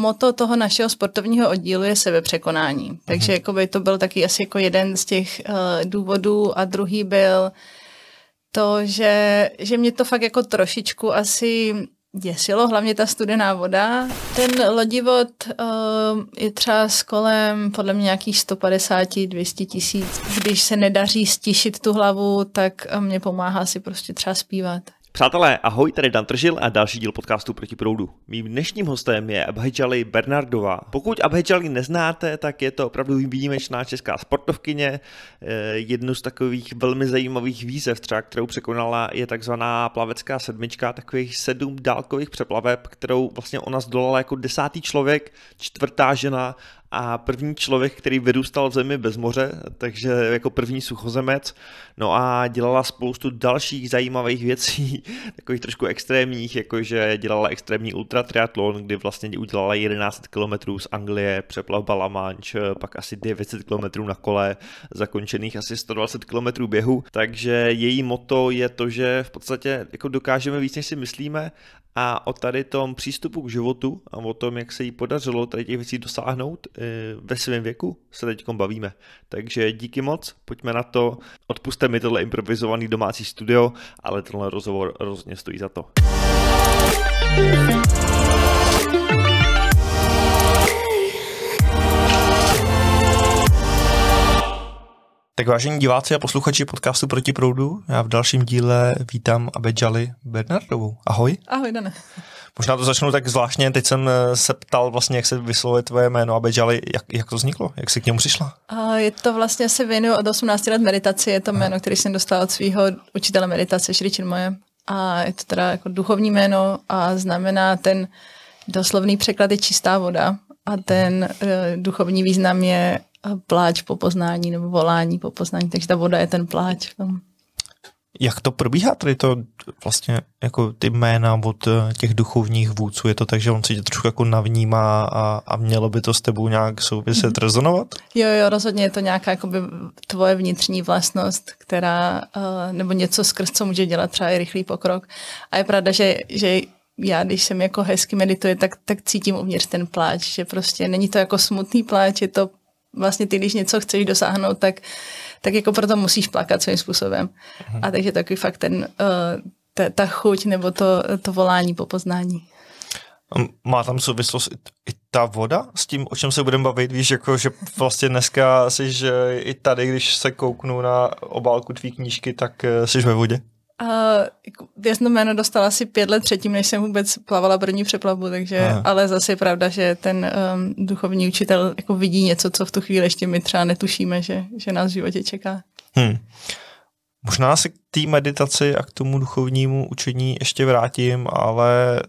moto toho našeho sportovního oddílu je sebepřekonání. Takže jako by to byl taky asi jako jeden z těch uh, důvodů a druhý byl to, že, že mě to fakt jako trošičku asi děsilo, hlavně ta studená voda. Ten lodivod uh, je třeba s kolem podle mě nějakých 150-200 tisíc. Když se nedaří stišit tu hlavu, tak mě pomáhá si prostě třeba zpívat. Přátelé, ahoj, tady Dan Tržil a další díl podcastu Proti proudu. Mým dnešním hostem je Abhejjali Bernardová. Pokud Abhejjali neznáte, tak je to opravdu výjimečná česká sportovkyně. Eh, jednu z takových velmi zajímavých výzev, třeba kterou překonala, je takzvaná plavecká sedmička, takových sedm dálkových přeplaveb, kterou vlastně ona zdolala jako desátý člověk, čtvrtá žena a první člověk, který vyrůstal v zemi bez moře, takže jako první suchozemec, no a dělala spoustu dalších zajímavých věcí, takových trošku extrémních, jakože dělala extrémní ultratriatlon, kdy vlastně udělala 11 km z Anglie, přeplavba La Manche, pak asi 900 km na kole, zakončených asi 120 km běhu, takže její moto je to, že v podstatě jako dokážeme víc, než si myslíme. A o tady tom přístupu k životu a o tom, jak se jí podařilo tady těch věcí dosáhnout ve svém věku, se teď bavíme. Takže díky moc, pojďme na to. Odpuste mi tohle improvizovaný domácí studio, ale tenhle rozhovor rozhodně stojí za to. Tak vážení diváci a posluchači podcastu Proti proudu, já v dalším díle vítám Abedžali Bernardovou. Ahoj. Ahoj, Dane. Možná to začnu tak zvláštně, teď jsem eh, se ptal vlastně, jak se vyslovuje tvoje jméno Abedžali, jak, jak to vzniklo, jak jsi k němu přišla? A je to vlastně, se věnuju od 18 let meditaci, je to jméno, který jsem dostala od svého učitele meditace, Šričin moje. A je to teda jako duchovní jméno a znamená ten doslovný překlad je čistá voda a ten uh, duchovní význam je pláč po poznání nebo volání po poznání, takže ta voda je ten pláč. Jak to probíhá tady to vlastně jako ty jména od eh, těch duchovních vůdců? Je to tak, že on se tě trošku jako navnímá a, a mělo by to s tebou nějak souviset, mm-hmm. rezonovat? Jo, jo, rozhodně je to nějaká jakoby tvoje vnitřní vlastnost, která, uh, nebo něco skrz co může dělat třeba i rychlý pokrok. A je pravda, že, že já, když jsem jako hezky medituje, tak, tak cítím uvnitř ten pláč, že prostě není to jako smutný pláč, je to vlastně ty, když něco chceš dosáhnout, tak, tak jako proto musíš plakat svým způsobem. Mhm. A takže takový fakt ten, uh, ta, ta chuť nebo to, to volání po poznání. Má tam souvislost i, i ta voda s tím, o čem se budeme bavit? Víš, jako, že vlastně dneska jsi, že i tady, když se kouknu na obálku tvý knížky, tak eh, jsi ve vodě? Uh, vězno jméno dostala asi pět let předtím, než jsem vůbec plavala první přeplavu, takže, Aha. ale zase je pravda, že ten um, duchovní učitel jako vidí něco, co v tu chvíli ještě my třeba netušíme, že, že nás v životě čeká. Hmm. Možná se k té meditaci a k tomu duchovnímu učení ještě vrátím, ale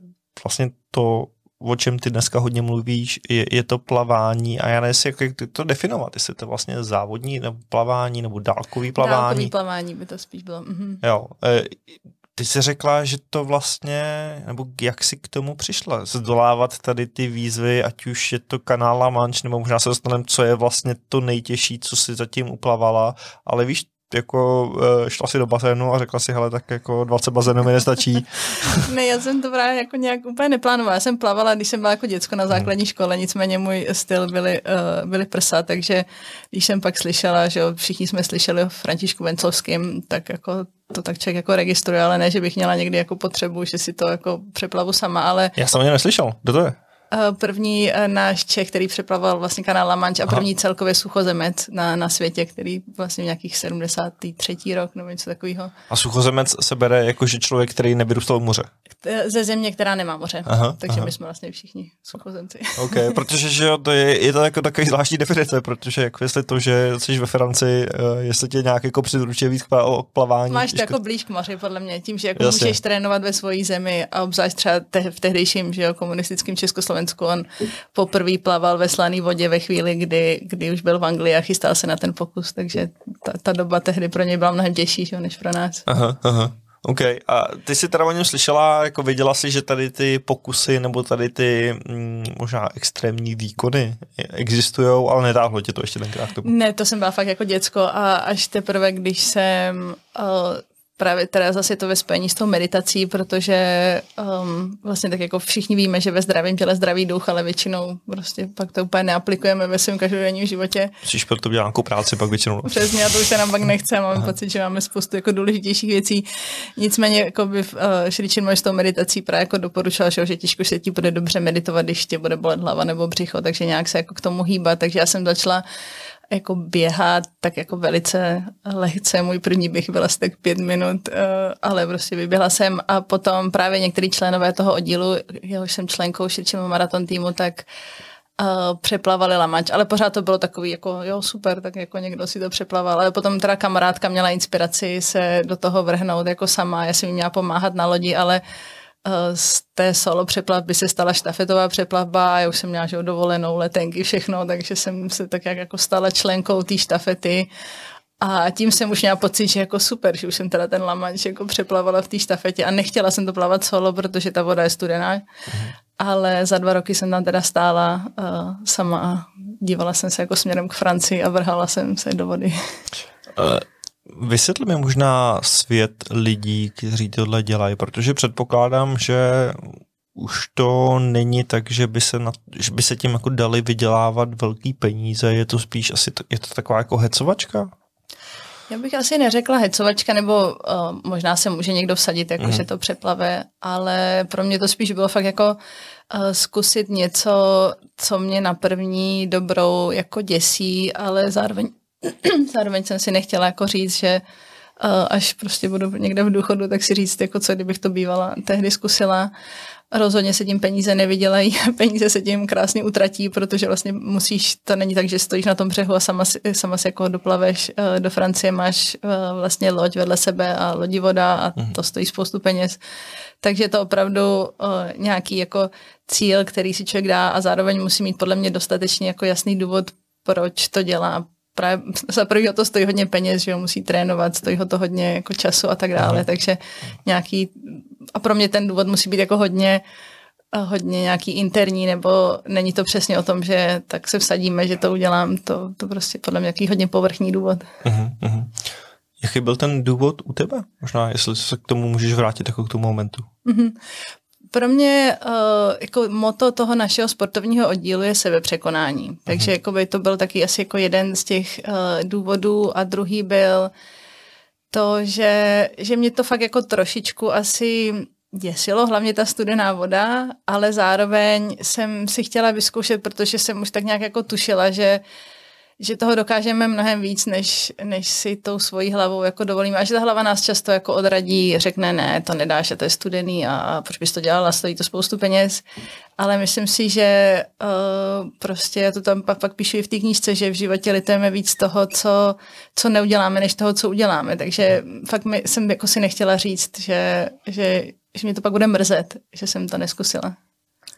vlastně to o čem ty dneska hodně mluvíš, je, je to plavání a já nevím, jak to definovat, jestli to vlastně závodní nebo plavání nebo dálkový plavání. Dálkový plavání by to spíš bylo. Mhm. Jo, e, ty jsi řekla, že to vlastně, nebo jak jsi k tomu přišla, zdolávat tady ty výzvy, ať už je to kanál La Manche, nebo možná se dostaneme, co je vlastně to nejtěžší, co si zatím uplavala, ale víš, jako eh, šla si do bazénu a řekla si, hele, tak jako 20 bazénů mi nestačí. ne, já jsem to právě jako nějak úplně neplánovala. Já jsem plavala, když jsem byla jako děcko na základní škole, nicméně můj styl byly, uh, byly prsa, takže když jsem pak slyšela, že všichni jsme slyšeli o Františku Venclovském, tak jako to tak člověk jako registruje, ale ne, že bych měla někdy jako potřebu, že si to jako přeplavu sama, ale... Já jsem ani neslyšel, kdo to je? Eh, první eh, náš Čech, který přeplavoval vlastně kanál La Manche a první Aha. celkově suchozemec na, na světě, který vlastně v nějakých 73. rok nebo něco takového. A suchozemec se bere jako, že člověk, který nevyrůstal v moře? Ze země, která nemá moře. Aha, takže aha. my jsme vlastně všichni suchozemci. OK, protože že jo, to je, je to jako takový zvláštní definice, protože jako jestli to, že jsi ve Francii, jestli tě nějak jako přidručuje víc k plavání. Máš to jako blíž k moři, podle mě, tím, že jako můžeš trénovat ve své zemi a obzvlášť třeba te, v tehdejším že jo, komunistickém Československu Slovensku. On poprvé plaval ve slané vodě ve chvíli, kdy, kdy už byl v Anglii a chystal se na ten pokus, takže ta, ta doba tehdy pro něj byla mnohem těžší že, než pro nás. Aha, aha. OK. A ty jsi teda o něm slyšela, jako viděla jsi, že tady ty pokusy nebo tady ty mm, možná extrémní výkony existují, ale nedáhlo tě to ještě tenkrát? Ne, to jsem byla fakt jako děcko a až teprve, když jsem uh, právě teda zase je to ve spojení s tou meditací, protože um, vlastně tak jako všichni víme, že ve zdravém těle zdravý duch, ale většinou prostě pak to úplně neaplikujeme ve svém každodenním životě. Musíš pro to dělat nějakou práci pak většinou. Přesně, a to už se nám pak nechce a máme Aha. pocit, že máme spoustu jako důležitějších věcí. Nicméně jako by uh, Šričin s tou meditací právě jako doporučoval, že těžko se ti bude dobře meditovat, když tě bude bolet hlava nebo břicho, takže nějak se jako k tomu hýbat. Takže já jsem začala jako běhat tak jako velice lehce. Můj první běh byl asi tak pět minut, eh, ale prostě vyběhla jsem. A potom právě některý členové toho oddílu, jehož jsem členkou širšího maraton týmu, tak uh, přeplavali Lamač, ale pořád to bylo takový jako jo super, tak jako někdo si to přeplaval, ale potom teda kamarádka měla inspiraci se do toho vrhnout jako sama, já jsem jí měla pomáhat na lodi, ale uh, z té solo přeplavby se stala štafetová přeplavba, já už jsem měla že dovolenou, letenky, všechno, takže jsem se tak jak jako stala členkou té štafety a tím jsem už měla pocit, že jako super, že už jsem teda ten lamanč jako přeplavala v té štafetě a nechtěla jsem to plavat solo, protože ta voda je studená, mm. ale za dva roky jsem tam teda stála uh, sama a dívala jsem se jako směrem k Francii a vrhala jsem se do vody. Vysvětli mi možná svět lidí, kteří tohle dělají, protože předpokládám, že už to není tak, že by se, na, že by se tím jako dali vydělávat velký peníze, je to spíš asi, je to taková jako hecovačka? Já bych asi neřekla hecovačka, nebo uh, možná se může někdo vsadit, jako mm. že to přeplave, ale pro mě to spíš bylo fakt jako uh, zkusit něco, co mě na první dobrou jako děsí, ale zároveň zároveň jsem si nechtěla jako říct, že uh, až prostě budu někde v důchodu, tak si říct, jako co kdybych to bývala tehdy zkusila. Rozhodně se tím peníze nevydělají, peníze se tím krásně utratí, protože vlastně musíš, to není tak, že stojíš na tom břehu a sama, sama si jako doplaveš uh, do Francie, máš uh, vlastně loď vedle sebe a lodivoda a mhm. to stojí spoustu peněz. Takže to opravdu uh, nějaký jako cíl, který si člověk dá a zároveň musí mít podle mě dostatečně jako jasný důvod, proč to dělá, právě za prvního to stojí hodně peněz, že jo, musí trénovat, stojí ho to hodně jako času a tak dále, Aha. takže nějaký, a pro mě ten důvod musí být jako hodně, hodně nějaký interní, nebo není to přesně o tom, že tak se vsadíme, že to udělám, to, to prostě podle mě nějaký hodně povrchní důvod. Uh-huh, uh-huh. Jaký byl ten důvod u tebe? Možná, jestli se k tomu můžeš vrátit jako k tomu momentu. Uh-huh pro mě uh, jako moto toho našeho sportovního oddílu je sebepřekonání. Takže jako by to byl taky asi jako jeden z těch uh, důvodů a druhý byl to, že, že mě to fakt jako trošičku asi děsilo, hlavně ta studená voda, ale zároveň jsem si chtěla vyzkoušet, protože jsem už tak nějak jako tušila, že uh, že toho dokážeme mnohem víc, než, než si tou svojí hlavou jako dovolíme. A že ta hlava nás často jako odradí, řekne ne, to nedáš, a to je studený a, a proč bys to dělala, stojí to spoustu peněz. Ale myslím si, že uh, prostě, já to tam pak, pak píšu i v té knížce, že v životě litujeme víc toho, co, co neuděláme, než toho, co uděláme. Takže fakt mi, jsem jako si nechtěla říct, že, že, že mě to pak bude mrzet, že jsem to neskusila.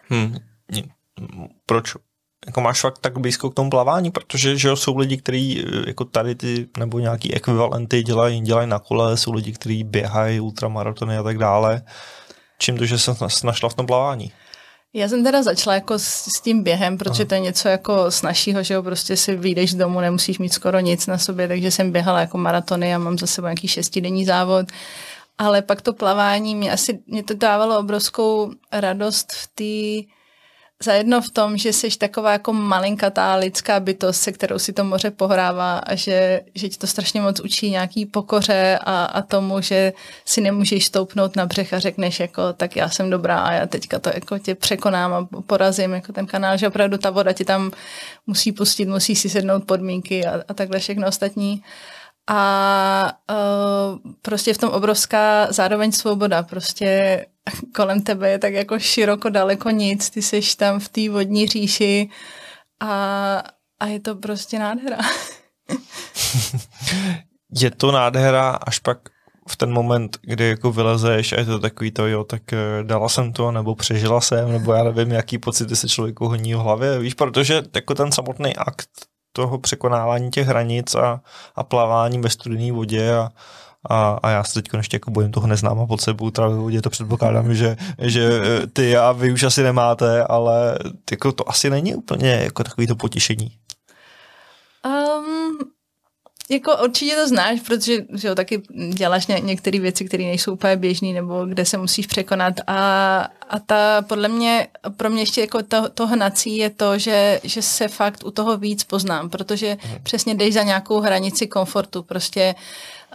Hmm. Proč jako máš fakt tak blízko k tomu plavání, protože že jsou lidi, kteří eh, jako tady ty nebo nějaký ekvivalenty dělají, dělají na kole, jsou lidi, kteří běhají ultramaratony a tak dále. Čím to, že se našla v tom plavání? Já jsem teda začala jako s, s tím během, protože Aha. to je něco jako snažšího, že jo, prostě si vyjdeš z domu, nemusíš mít skoro nic na sobě, takže jsem běhala jako maratony a mám za sebou nějaký šestidenní závod. Ale pak to plavání, mě asi, mě to dávalo obrovskou radost v té zajedno v tom, že jsi taková jako malinkatá lidská bytost, se kterou si to moře pohrává a že, že ti to strašně moc učí nějaký pokoře a, a tomu, že si nemůžeš stoupnout na břeh a řekneš jako tak já jsem dobrá a já teďka to jako tě překonám a porazím jako ten kanál, že opravdu ta voda ti tam musí pustit, musí si sednout podmínky a, a takhle všechno ostatní. A uh, prostě v tom obrovská zároveň svoboda, prostě kolem tebe je tak jako široko daleko nic, ty seš tam v té vodní říši a, a je to prostě nádhera. je to nádhera až pak v ten moment, kdy jako vylezeš a je to takový to, jo, tak eh, dala jsem to, nebo přežila jsem, nebo já nevím, jaký pocity se člověku honí v hlavě, víš, protože jako ten samotný akt toho překonávání těch hranic a, a plavání ve studené vodě a, a, a já se teď ještě jako bojím toho neznáma pod sebou trávy vodě, to předpokládám, že, že ty a vy už asi nemáte, ale jako to asi není úplně jako takový to potěšení. Um, Jako určitě to znáš, protože že jo, taky děláš ně, některé věci, které nejsou úplně běžné, nebo kde se musíš překonat. A, a ta, podle mě, pro mě ještě jako to, to hnací je to, že, že se fakt u toho víc poznám, protože hmm. přesně jdeš za nějakou hranici komfortu. Prostě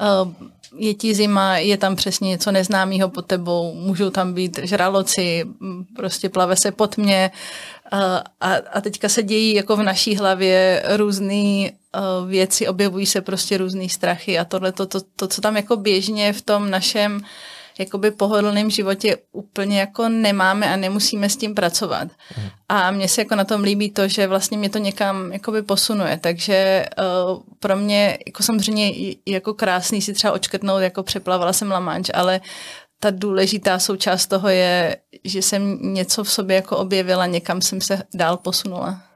uh, je ti zima, je tam přesně něco neznámého pod tebou, můžou tam být žraloci, prostě plave se pod mě. A, a, teďka se dějí jako v naší hlavě různé uh, věci, objevují se prostě různé strachy a tohle, to, to, to, co tam jako běžně v tom našem uh, jakoby pohodlném životě úplně jako nemáme a nemusíme s tím pracovat. Mm. A mně se jako na tom líbí to, že vlastně mě to někam jakoby posunuje, takže uh, pro mě jako samozřejmě jako krásný si třeba očkrtnout, jako přeplavala jsem La Manche, ale ta důležitá součást toho je, že jsem něco v sobě jako objevila, někam jsem se dál posunula.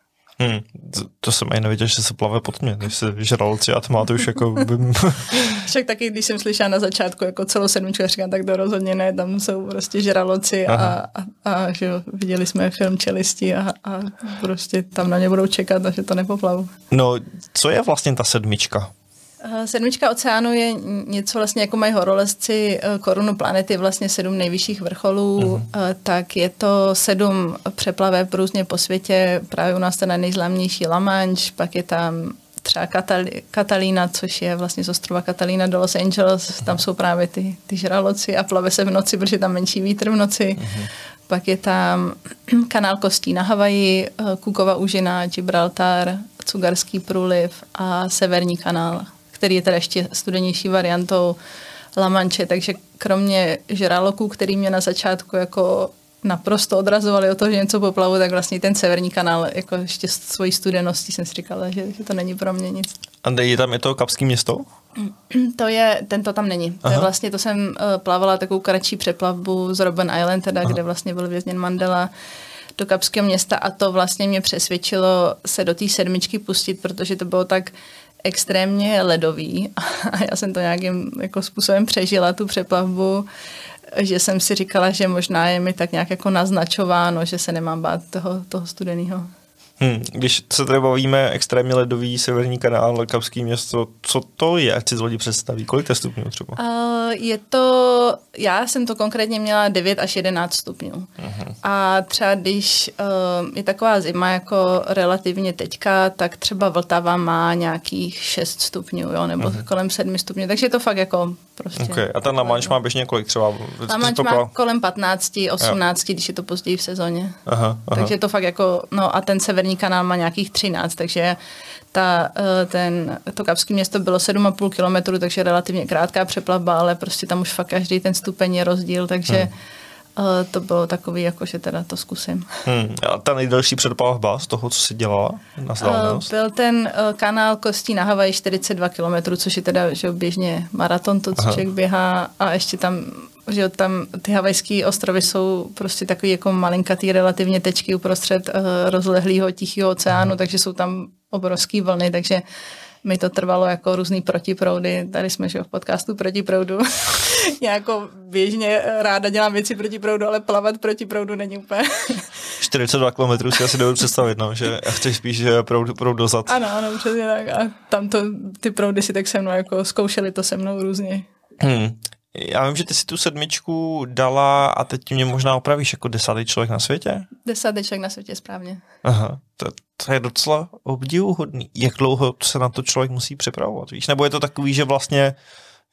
Hmm, to, to jsem ani nevěděl, že se plave pod mě, když se žraloci a tma, to už jako... Bym... Však taky, když jsem slyšela na začátku jako celou sedmičku, říkám, tak to rozhodně ne, tam jsou prostě žraloci a, a, a, že jo, viděli jsme film Čelisti a, a prostě tam na ně budou čekat a že to nepoplavu. No, co je vlastně ta sedmička? Eh, sedmička oceánu je něco vlastně, jako mají horolezci eh, korunu planety, vlastně sedm nejvyšších vrcholů, uh-huh. tak je to sedm přeplaveb různě po světě, právě u nás ten nejzlámější La Manche, pak je tam třeba Katali, Katalína, což je vlastně z ostrova Katalína do Los Angeles, tam jsou právě ty, ty žraloci a plave se v noci, protože tam menší vítr v noci. Uh-huh. Pak je tam kanál kostí na Havaji, Kukova úžina, Gibraltar, Cugarský průliv a Severní kanál který je teda ještě studenější variantou La Manche, takže kromě žraloků, který mě na začátku jako naprosto odrazovali od toho, že něco poplavu, tak vlastně ten severní kanál, jako ještě svojí studeností jsem si říkala, že, že to není pro mě nic. A je tam je to Kapský město? To je, tento tam není. To je vlastně, to jsem uh, plavala takovou kratší přeplavbu z Robben Island, teda, kde vlastně byl vězněn Mandela do Kapského města a to vlastně mě přesvědčilo se do té sedmičky pustit, protože to bylo tak extrémně ledový a já jsem to nějakým jako způsobem přežila, tu přeplavbu, že jsem si říkala, že možná je mi tak nějak jako naznačováno, že se nemám bát toho, toho studeného. Hmm, když se tady bavíme extrémně ledový severní kanál, Kapský město, co to je, ať si to lidi představí? Kolik je stupňů třeba? Uh, je to, já jsem to konkrétně měla 9 až 11 stupňů. Uh-huh. A třeba když uh, je taková zima jako relativně teďka, tak třeba Vltava má nějakých 6 stupňů, jo, nebo uh-huh. kolem 7 stupňů, takže je to fakt jako prostě. Okay. A ten La Manche má běžně kolik třeba? La Manche má kolem 15, 18, jo. když je to později v sezóně. Aha, aha. Takže to fakt jako, no a ten severní kanál má nějakých 13, takže ta, eh, ten, to Kapské město bylo 7,5 kilometru, takže relativně krátká přeplavba, ale prostě tam už fakt každý ten stupeň je rozdíl, takže hmm. Uh, to bylo takový, jako že teda to zkusím. Hmm. A ta nejdelší předplavba z toho, co jsi dělala na vzdálenost? Uh, byl ten uh, kanál Kostí na Havaji 42 km, což je teda že běžně maraton, to, co člověk běhá a ještě tam že tam ty havajské ostrovy jsou prostě takový jako malinkatý relativně tečky uprostřed uh, rozlehlého tichého oceánu, Aha. takže jsou tam obrovské vlny, takže mi to trvalo jako různý protiproudy. Tady jsme že v podcastu protiproudu. Já jako běžně ráda dělám věci proti proudu, ale plavat proti proudu není úplně. 42 km si asi dovedu představit, no, že chceš spíš proud, proud dozad. Ano, ano, přesně tak. A tam to, ty proudy si tak se mnou jako zkoušeli to se mnou různě. Hmm. Já vím, že ty si tu sedmičku dala a teď mě možná opravíš jako desátý člověk na světě? Desátý člověk na světě, správně. Aha, to, to je docela obdivuhodný. Jak dlouho se na to člověk musí připravovat, víš? Nebo je to takový, že vlastně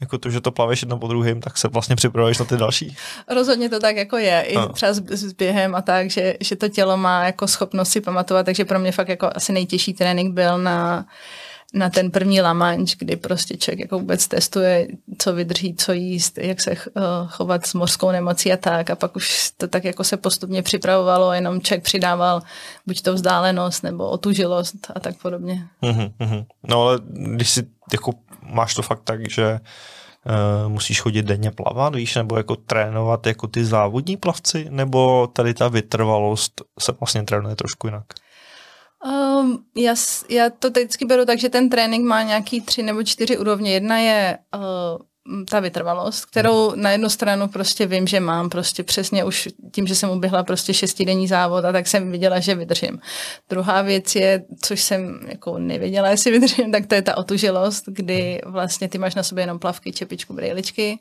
jako to, že to plaveš jedno po druhém, tak se vlastně připravuješ na ty další. Rozhodně to tak jako je, i no. třeba s, s během a tak, že, že to tělo má jako schopnost si pamatovat, takže pro mě fakt jako asi nejtěžší trénink byl na na ten první lamanč, kdy prostě člověk jako vůbec testuje, co vydrží, co jíst, jak se uh, chovat s mořskou nemocí a tak. A pak už to tak jako se postupně připravovalo, jenom člověk přidával buď to vzdálenost nebo otužilost a tak podobně. Mm-hmm. No ale když si jako máš to fakt tak, že uh, musíš chodit denně plavat, víš, nebo jako trénovat jako ty závodní plavci, nebo tady ta vytrvalost se vlastně trénuje trošku jinak? Um, já, já to vždycky beru tak, že ten trénink má nějaký tři nebo čtyři úrovně. Jedna je uh, ta vytrvalost, kterou na jednu stranu prostě vím, že mám prostě přesně už tím, že jsem uběhla prostě šestidenní závod a tak jsem viděla, že vydržím. Druhá věc je, což jsem jako nevěděla, jestli vydržím, tak to je ta otužilost, kdy vlastně ty máš na sobě jenom plavky, čepičku, brýličky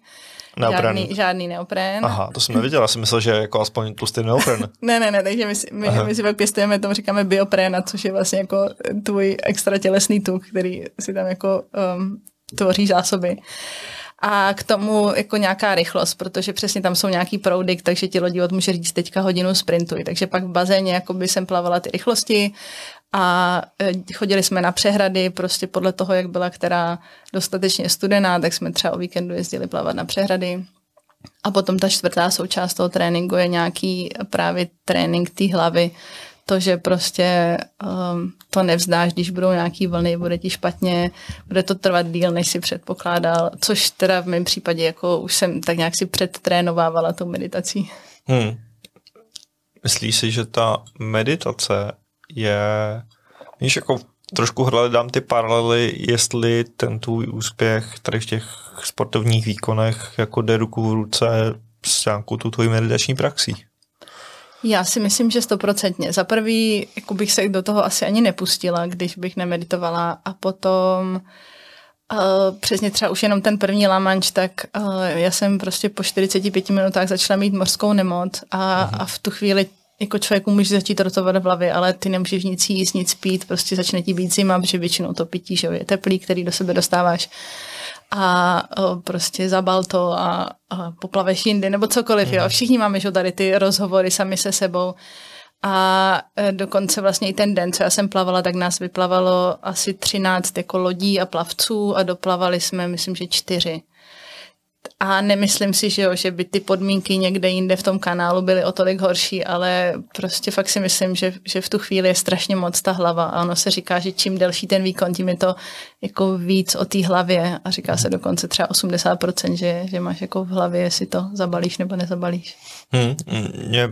Neopren. Žádný, žádný neopren. Aha, to jsem neviděl, já jsem myslel, že jako aspoň tlustý neopren. ne, ne, ne, takže my, si, my, my si pak pěstujeme, tomu říkáme bioprena, což je vlastně jako tvůj extra tělesný tuk, který si tam jako um, tvoří zásoby. A k tomu jako nějaká rychlost, protože přesně tam jsou nějaký proudy, takže ti lodi může říct teďka hodinu sprintuj. Takže pak v bazéně jako by jsem plavala ty rychlosti a e, chodili jsme na přehrady, prostě podle toho, jak byla která dostatečně studená, tak jsme třeba o víkendu jezdili plavat na přehrady. A potom ta čtvrtá součást toho tréninku je nějaký právě trénink té hlavy, to, že prostě um, to nevzdáš, když budou nějaký vlny, bude ti špatně, bude to trvat díl, než si předpokládal, což teda v mém případě jako už jsem tak nějak si předtrénovávala tou meditací. Hmm. Myslíš si, že ta meditace je, víš, jako trošku hledám ty paralely, jestli ten tvůj úspěch tady v těch sportovních výkonech jako jde ruku v ruce s nějakou tu tvojí meditační praxí. Já si myslím, že stoprocentně. Za prvý jako bych se do toho asi ani nepustila, když bych nemeditovala a potom Uh, přesně třeba už jenom ten první lamanč, tak uh, já jsem prostě po 45 minutách začala mít mořskou nemoc a, a v tu chvíli jako člověku může začít rotovat v hlavě, ale ty nemůžeš nic jíst, nic pít, prostě začne ti být zima, protože většinou to pití že je teplý, který do sebe dostáváš a o, prostě zabal to a, a poplaveš jindy, nebo cokoliv, jo. Mhm. Všichni máme, že tady ty rozhovory sami se sebou. A e, dokonce vlastně i ten den, co já jsem plavala, tak nás vyplavalo asi 13 jako lodí a plavců a doplavali jsme, myslím, že čtyři. A nemyslím si, že, jo, že by ty podmínky někde jinde v tom kanálu byly o tolik horší, ale prostě fakt si myslím, že, že v tu chvíli je strašně moc ta hlava a ono se říká, že čím delší ten výkon, tím je to jako víc o té hlavě a říká se dokonce třeba 80%, že, že máš jako v hlavě, jestli to zabalíš nebo nezabalíš. Hmm, mě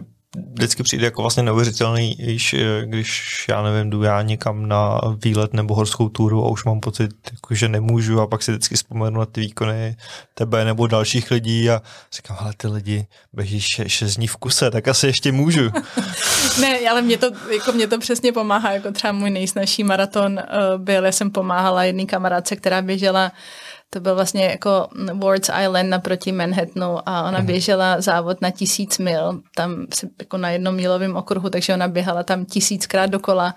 vždycky přijde jako vlastně neuvěřitelný, když, když já nevím, jdu já někam na výlet nebo horskou túru a už mám pocit, jako, že nemůžu a pak si vždycky vzpomenu na ty výkony tebe nebo dalších lidí a říkám, ale ty lidi běží še, šest dní v kuse, tak asi ještě můžu. ne, ale mě to, jako mě to přesně pomáhá, jako třeba můj nejsnažší maraton uh, byl, já jsem pomáhala jedné kamarádce, která běžela to byl vlastně jako Wards Island naproti Manhattanu a ona mm. běžela závod na tisíc mil, tam jako na jednom milovém okruhu, takže ona běhala tam tisíckrát dokola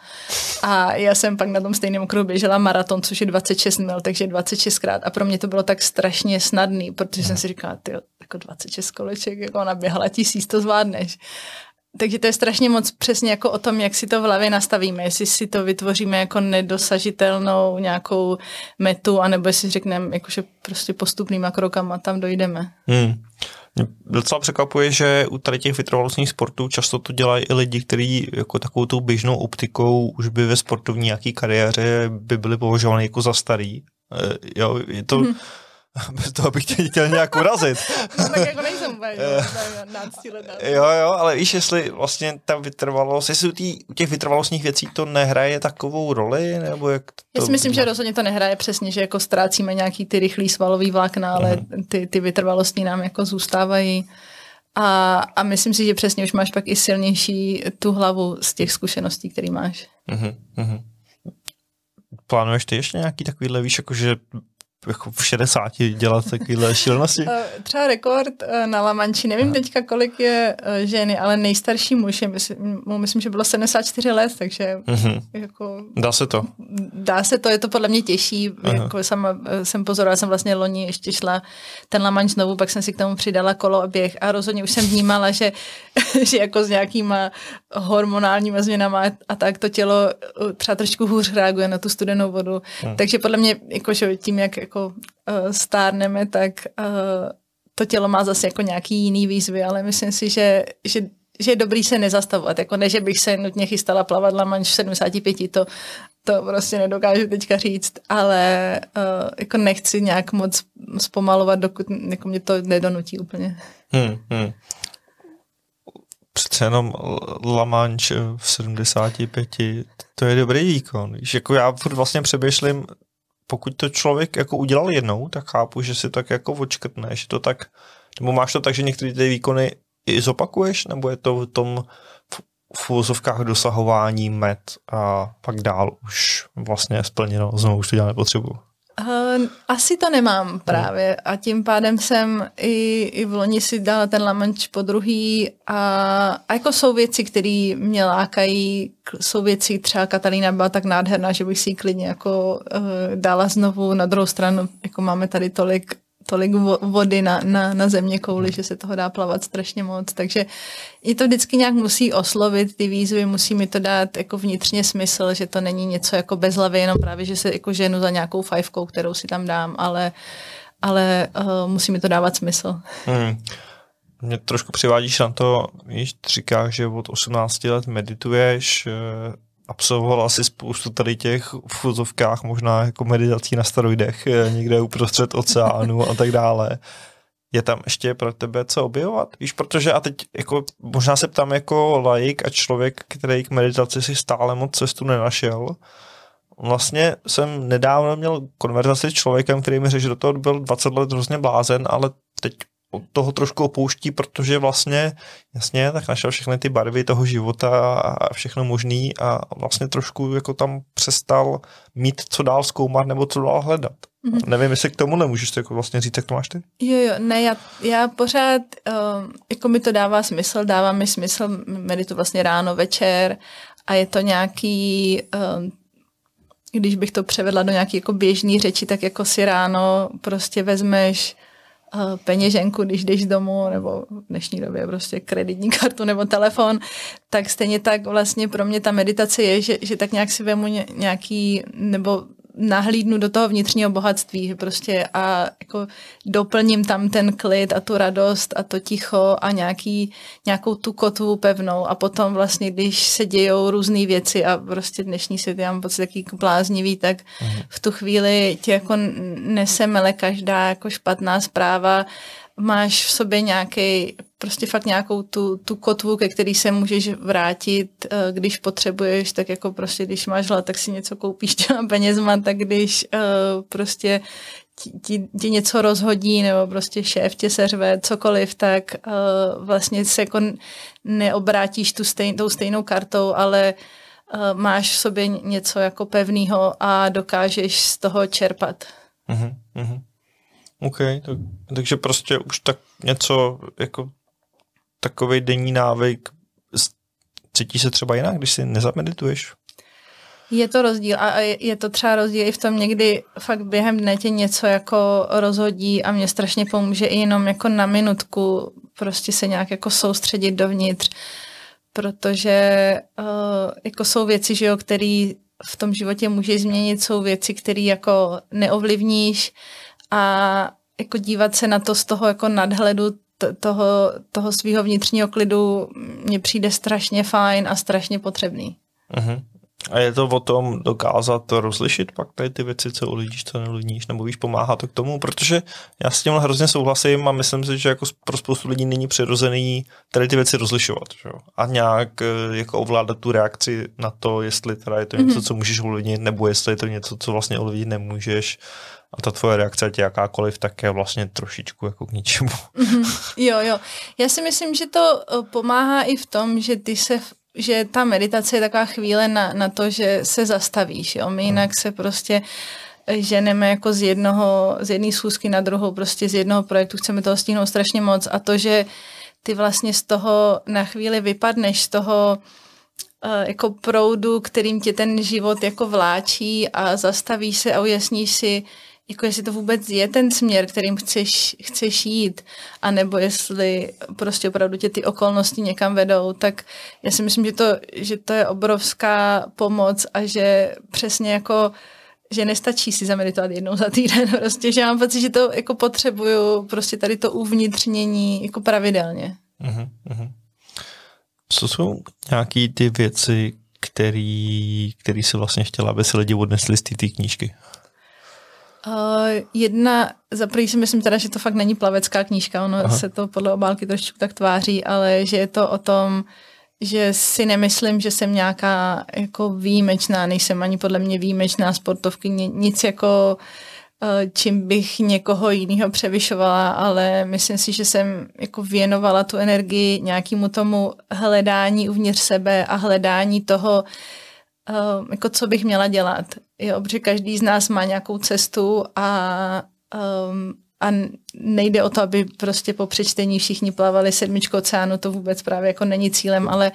a já jsem pak na tom stejném okruhu běžela maraton, což je 26 mil, takže 26krát a pro mě to bylo tak strašně snadný, protože jsem si říkala, ty jako 26 koleček, jako ona běhala tisíc, to zvládneš. Takže to je strašně moc přesně jako o tom, jak si to v hlavě nastavíme, jestli si to vytvoříme jako nedosažitelnou nějakou metu, anebo jestli řekneme, jakože prostě postupnýma krokama tam dojdeme. Hmm. Mě docela překvapuje, že u tady těch vytrvalostních sportů často to dělají i lidi, kteří jako takovou tou běžnou optikou už by ve sportovní nějaký kariéře by byli považováni jako za starý. E, jo, je to... Hmm bez toho bych tě chtěl nějak urazit. no tak jako nejsem úplně, Jo, jo, ale víš, jestli vlastně ta vytrvalost, jestli u, tý, u těch vytrvalostních věcí to nehraje takovou roli, nebo jak to... Já si myslím, že rozhodně to nehraje přesně, že jako ztrácíme nějaký ty rychlý svalový vlákna, ale uh-huh. ty, ty vytrvalostní nám jako zůstávají. A, a myslím si, že přesně už máš pak i silnější tu hlavu z těch zkušeností, které máš. Uh-huh. Plánuješ ty ještě nějaký takovýhle, víš, jakože jako v 60 dělat takovéhle šílenosti? Eh, třeba rekord eh, na Lamanči, nevím Aha. teďka, kolik je eh, ženy, ale nejstarší muž je, myslím, myslím že bylo 74 let, takže uh-huh. jako... Dá se to? Dá se to, je to podle mě těžší, uh-huh. jako sama jsem pozorovala, jsem vlastně loni ještě šla ten Lamanč znovu, pak jsem si k tomu přidala kolo a běh a rozhodně už jsem vnímala, že, že jako s nějakýma hormonálníma změnama a tak to tělo třeba trošku hůř reaguje na tu studenou vodu, uh-huh. takže podle mě jakože tím, jak jako uh, stárneme, tak uh, to tělo má zase jako nějaký jiný výzvy, ale myslím si, že, že že je dobrý se nezastavovat. Jako ne, že bych se nutně chystala plavat La Manche v 75, to, to prostě nedokážu teďka říct, ale uh, jako nechci nějak moc zpomalovat, dokud jako mě to nedonutí úplně. Hmm, hmm. Přece jenom La Manche v 75, to je dobrý výkon. Jako já furt vlastně přemýšlím, pokud to člověk jako udělal jednou, tak chápu, že si tak jako očkrtne, že to tak, nebo máš to tak, že některé ty výkony i zopakuješ, nebo je to v tom v úvozovkách dosahování met a pak dál už vlastně splněno, znovu už to dělat nepotřebuji. Uh, asi to nemám právě a tím pádem jsem i, i v loni si dala ten lamanč po druhý a, a jako jsou věci, které mě lákají, jsou věci, třeba Katalína byla tak nádherná, že bych si ji klidně jako uh, dala znovu. Na druhou stranu, jako máme tady tolik tolik vody na, na, na země kouli, že se toho dá plavat strašně moc. Takže i to vždycky nějak musí oslovit ty výzvy, musí mi to dát jako vnitřně smysl, že to není něco jako bez hlavy, jenom právě, že se jako ženu za nějakou fajfkou, kterou si tam dám, ale, ale uh, musí mi to dávat smysl. Hmm. Mě trošku přivádíš na to, víš, říkáš, že od 18 let medituješ, eh, absolvoval asi spoustu tady těch v fuzovkách, možná jako meditací na steroidech, eh, někde uprostřed oceánu a tak dále. Je tam ještě pro tebe co objevovat? Víš, protože a teď jako možná se ptám jako laik a člověk, který k meditaci si stále moc cestu nenašel. Vlastně jsem nedávno měl konverzaci s člověkem, který mi řekl, že do toho byl 20 let hrozně blázen, ale teď od toho trošku opouští, protože vlastně, jasně, tak našel všechny ty barvy toho života a všechno možný a vlastně trošku jako tam přestal mít co dál zkoumat nebo co dál hledat. Mm-hmm. Nevím, jestli k tomu nemůžeš jako vlastně říct, jak to máš ty? Jo, jo, ne, já, já pořád, um, jako mi to dává smysl, dává mi smysl, meditu vlastně ráno, večer a je to nějaký, um, když bych to převedla do nějaký jako běžný řeči, tak jako si ráno prostě vezmeš peněženku, když jdeš domů, nebo v dnešní době prostě kreditní kartu nebo telefon, tak stejně tak vlastně pro mě ta meditace je, že, že tak nějak si vemu nějaký, nebo nahlídnu do toho vnitřního bohatství, prostě a jako doplním tam ten klid a tu radost a to ticho a nějaký, nějakou tu kotvu pevnou a potom vlastně, když se dějou různé věci a prostě dnešní svět, já mám pocit taký bláznivý, tak mhm. v tu chvíli tě jako nesemele každá jako špatná zpráva máš v sobě nějaký, prostě fakt nějakou tu, tu kotvu, ke který se můžeš vrátit, eh, když potřebuješ, tak jako prostě, když máš hlad, tak si něco koupíš těma penězma, tak když uh, prostě ti, ti, ti něco rozhodí, nebo prostě šéf tě seřve, cokoliv, tak uh, vlastně se jako neobrátíš tu stejn, tou stejnou kartou, ale máš v sobě něco jako pevného a dokážeš z toho čerpat. Uh-huh. OK, tak, takže prostě už tak něco jako takový denní návyk cítí se třeba jinak, když si nezamedituješ? Je to rozdíl a je to třeba rozdíl i v tom někdy fakt během dne tě něco jako rozhodí a mě strašně pomůže i jenom jako na minutku prostě se nějak jako soustředit dovnitř, protože uh, jako jsou věci, že jo, který v tom životě můžeš změnit, jsou věci, které jako neovlivníš, a jako dívat se na to z toho jako nadhledu toho, toho svého vnitřního klidu mně přijde strašně fajn a strašně potřebný. Uh-huh. A je to o tom dokázat to rozlišit pak tady ty věci, co ulidíš, co neulidíš, nebo víš, pomáhá to k tomu, protože já s tím hrozně souhlasím a myslím si, že jako pro spoustu lidí není přirozený tady ty věci rozlišovat. Že? A nějak eh, jako ovládat tu reakci na to, jestli teda je to něco, mm-hmm. co můžeš ovlivnit, nebo jestli je to něco, co vlastně ovlivnit nemůžeš a ta tvoje reakce, ať jakákoliv, tak je vlastně trošičku jako k ničemu. Mm-hmm. Jo, jo. Já si myslím, že to eh, pomáhá i v tom, že ty se že ta meditace je taková chvíle na, na to, že se zastavíš. Jo? My jinak se prostě eh, ženeme jako z jednoho, z jedné schůzky na druhou, prostě z jednoho projektu chceme toho stihnout strašně moc a to, že ty vlastně z toho na chvíli vypadneš, z toho uh, jako proudu, kterým tě ten život jako vláčí a zastavíš se a ujasníš si, jako jestli to vůbec je ten směr, kterým chceš, chceš jít, anebo jestli prostě opravdu tě ty okolnosti někam vedou, tak já si myslím, že to, že to je obrovská pomoc a že přesně jako že nestačí si zameditovat jednou za týden, prostě, že mám pocit, že to jako potřebuju, prostě tady to uvnitřnění jako pravidelně. Uh-huh, uh-huh. Co jsou nějaký ty věci, který, který si vlastně chtěla, aby se lidi odnesli z té knížky? Uh, jedna, za prvý si myslím teda, že to fakt není plavecká knížka, ono Aha. se to podle obálky trošku tak tváří, ale že je to o tom, že si nemyslím, že jsem nějaká jako výjimečná, nejsem ani podle mě výjimečná sportovkyně, nic jako eh, čím bych někoho jiného převyšovala, ale myslím si, že jsem jako věnovala tu energii nějakému tomu hledání uvnitř sebe a hledání toho, eh, jako co bych měla dělat. Jo, protože každý z nás má nějakou cestu a um, a nejde o to, aby prostě po přečtení všichni plavali sedmičku oceánu, to vůbec právě jako není cílem, ale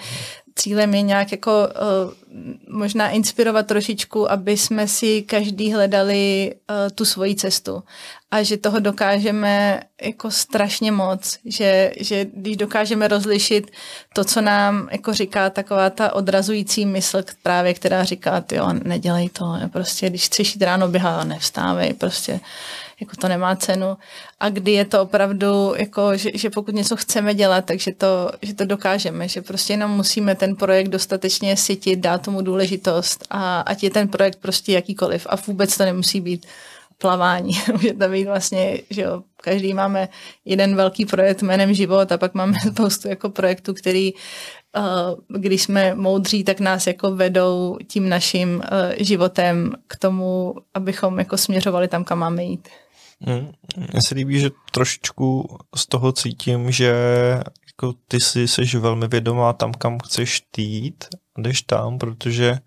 cílem je nějak jako uh, možná inspirovat trošičku, aby jsme si každý hledali uh, tu svoji cestu. A že toho dokážeme jako strašně moc, že, že když dokážeme rozlišit to, co nám jako říká taková ta odrazující mysl právě, která říká, jo, nedělej to, prostě když chceš jít ráno běhat, nevstávej, prostě jako to nemá cenu a kdy je to opravdu, jako, že, že pokud něco chceme dělat, takže to, že to dokážeme, že prostě jenom musíme ten projekt dostatečně sytit, dát tomu důležitost a ať je ten projekt prostě jakýkoliv a vůbec to nemusí být plavání. Může to být vlastně, že jo, každý máme jeden velký projekt jménem život a pak máme spoustu jako projektů, který uh, když jsme moudří, tak nás jako vedou tím naším uh, životem k tomu, abychom jako směřovali tam, kam máme jít. Mně se líbí, že trošičku z toho cítím, že jako ty si jsi velmi vědomá tam, kam chceš jít, jdeš tam, protože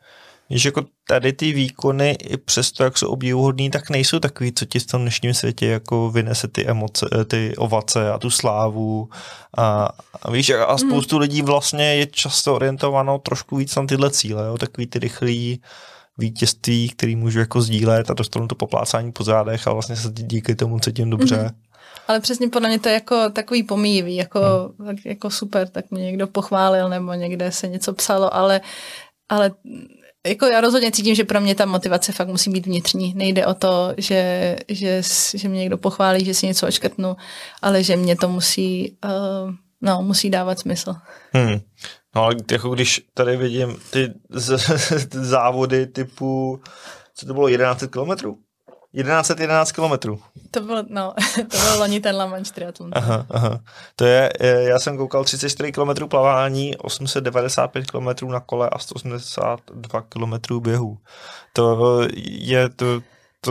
Víš, jako tady ty výkony, i přesto, jak jsou obdivuhodný, tak nejsou takový, co ti v tom dnešním světě jako vynese ty emoce, ty ovace a tu slávu. A, a víš, a spoustu mm. lidí vlastně je často orientováno trošku víc na tyhle cíle, jo, takový ty rychlý vítězství, který můžu jako sdílet a dostanu to poplácání po zádech a vlastně se díky tomu cítím dobře. Mm. Ale přesně podle mě to je jako takový pomíjivý, jako, hmm. jako super, tak mě někdo pochválil nebo někde se něco psalo, ale, ale jako já rozhodně cítím, že pro mě ta motivace fakt musí být vnitřní. Nejde o to, že, že, že mě někdo pochválí, že si něco očkrtnu, ale že mě to musí, uh, no, musí dávat smysl. Hmm. No ale jako když tady vidím ty z, z, závody typu, co to bylo, 11 kilometrů? 1111 kilometrů. To bylo, no, to bylo loni ten La Manche triatlon. Aha, aha. To je, já jsem koukal 34 km plavání, 895 km na kole a 182 km běhu. To je, to,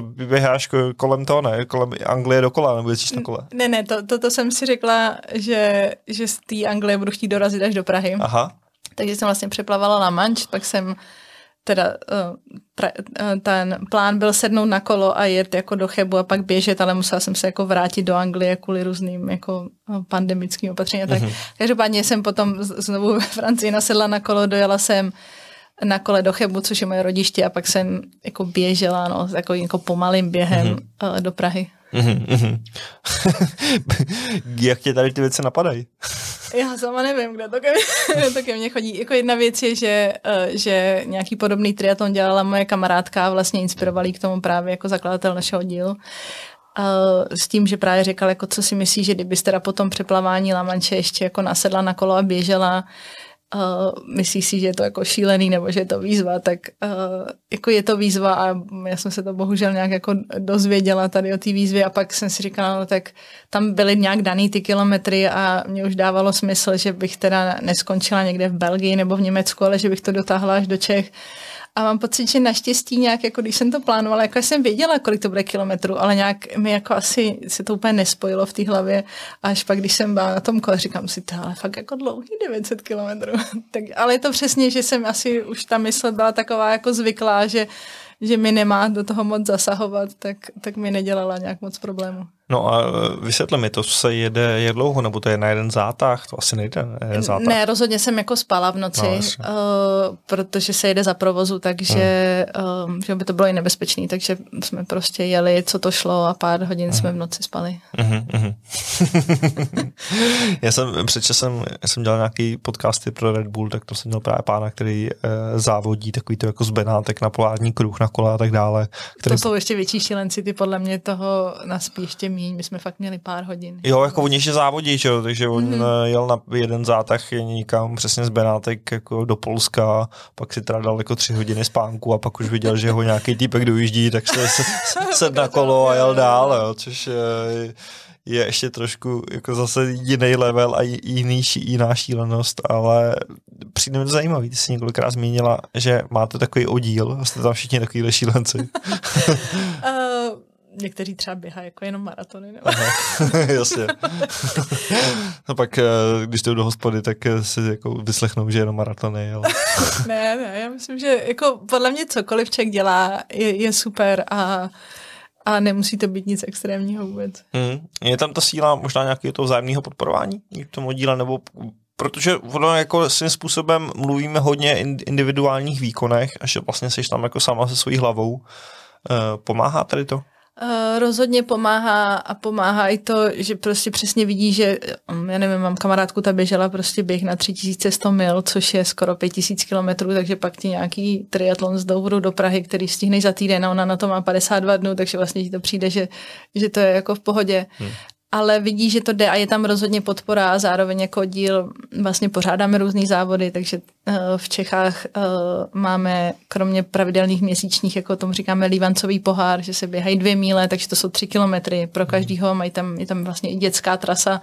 to běháš kolem toho, ne? Kolem Anglie dokola, nebo jezdíš na kole? Ne, ne, to, to, to jsem si řekla, že, že z té Anglie budu chtít dorazit až do Prahy. Aha. Takže jsem vlastně přeplavala La Manche, pak jsem teda pra, uh, ten plán byl sednout na kolo a jet jako do Chebu a pak běžet, ale musela jsem se jako vrátit do Anglie kvůli různým jako uh, pandemickým opatřením. Mm-hmm. Tak každopádně jsem potom znovu ve Francii nasedla na kolo, dojela jsem na kole do Chebu, což je moje rodiště a pak jsem jako běžela no, jako, jako pomalým během mm-hmm. uh, do Prahy. Mm-hmm. Jak tě tady ty věci napadají? Já sama nevím, kde to ke mně, to ke mně chodí. Jako jedna věc je, že, uh, že nějaký podobný triatlon dělala moje kamarádka a vlastně inspirovali k tomu právě jako zakladatel našeho dílu. Uh, s tím, že právě říkal, jako co si myslí, že kdybyste teda po tom přeplavání Lamanče ještě jako nasedla na kolo a běžela, uh, myslí si, že je to jako šílený nebo že je to výzva, tak uh, jako je to výzva a já jsem se to bohužel nějak jako dozvěděla tady o té výzvě a pak jsem si říkala, no tak tam byly nějak daný ty kilometry a mě už dávalo smysl, že bych teda neskončila někde v Belgii nebo v Německu, ale že bych to dotáhla až do Čech a mám pocit, že naštěstí nějak, jako když jsem to plánovala, jako jsem věděla, kolik to bude kilometrů, ale nějak mi jako asi se to úplně nespojilo v té hlavě. Až pak, když jsem byla na tom kole, říkám si, ale fakt jako dlouhý 900 kilometrů. tak, ale je to přesně, že jsem asi už ta mysl byla taková jako zvyklá, že že mi nemá do toho moc zasahovat, tak, tak mi nedělala nějak moc problémů. No a e, vysvětli mi, to se jede jak dlouho, nebo to je na jeden zátah? To asi nejde, ne? Zátah. Ne, rozhodně jsem jako spala v noci, no, uh, protože se jede za provozu, takže hmm. uh, že by to bylo i nebezpečné, takže jsme prostě jeli, co to šlo a pár hodin hmm. jsme v noci spali. Hmm, hmm. já jsem před časem, jsem dělal nějaký podcasty pro Red Bull, tak to jsem měl právě pána, který uh, závodí takový to jako z Benátek na polární kruh, na kola a tak dále. Který... To jsou ještě větší šílenci, ty podle mě toho naspí ještě míň, my jsme fakt měli pár hodin. Jo, jako oni ještě závodí, že jo, takže on mm-hmm. jel na jeden zátah někam přesně z Benátek jako do Polska, pak si teda dal jako tři hodiny spánku a pak už viděl, že ho nějaký týpek dojíždí, tak se sedl na kolo a jel dál, jo, což je, je ještě trošku jako zase jiný level a jiný, jiná šílenost, ale přijde mi to zajímavý. Ty jsi několikrát zmínila, že máte takový oddíl a jste tam všichni takový šílenci. někteří třeba běhají jako jenom maratony. Nebo... jasně. no pak, eh, když jdou do hospody, tak eh, si jako vyslechnou, že jenom maratony. Ale... ne, ne, já myslím, že jako podle mě cokoliv člověk dělá je, je super a a nemusí to být nic extrémního vůbec. Hmm. Je tam ta síla možná nějakého toho vzájemného podporování v tom oddíle, nebo protože ono jako svým způsobem mluvíme hodně individuálních výkonech a že vlastně jsi tam jako sama se svojí hlavou. E, pomáhá tady to? Uh, rozhodně pomáhá a pomáhá i to, že prostě přesně vidí, že um, já nevím, mám kamarádku, ta běžela prostě běh na 3100 mil, což je skoro 5000 kilometrů, takže pak ti nějaký triatlon z Douvru do Prahy, který stihneš za týden a ona na to má 52 dnů, takže vlastně ti to přijde, že, že to je jako v pohodě. Hmm ale vidí, že to jde a je tam rozhodně podpora a zároveň jako díl vlastně pořádáme různé závody, takže uh, v Čechách uh, máme kromě pravidelných měsíčních, jako tomu říkáme lívancový pohár, že se běhají dvě míle, takže to jsou tři kilometry pro každýho, mají tam, je tam vlastně i dětská trasa.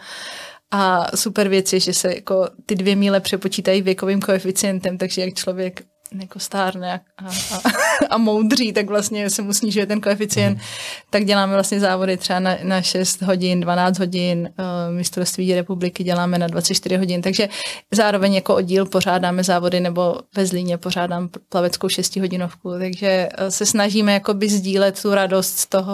A super věc je, že se jako ty dvě míle přepočítají věkovým koeficientem, takže jak člověk jako stárne a, a, a, moudří, tak vlastně se mu snižuje ten koeficient, mm. tak děláme vlastně závody třeba na, na 6 hodin, 12 hodin, uh, mistrovství republiky děláme na 24 hodin, takže zároveň jako oddíl pořádáme závody nebo ve Zlíně pořádám plaveckou 6 hodinovku, takže uh, se snažíme jakoby sdílet tu radost z toho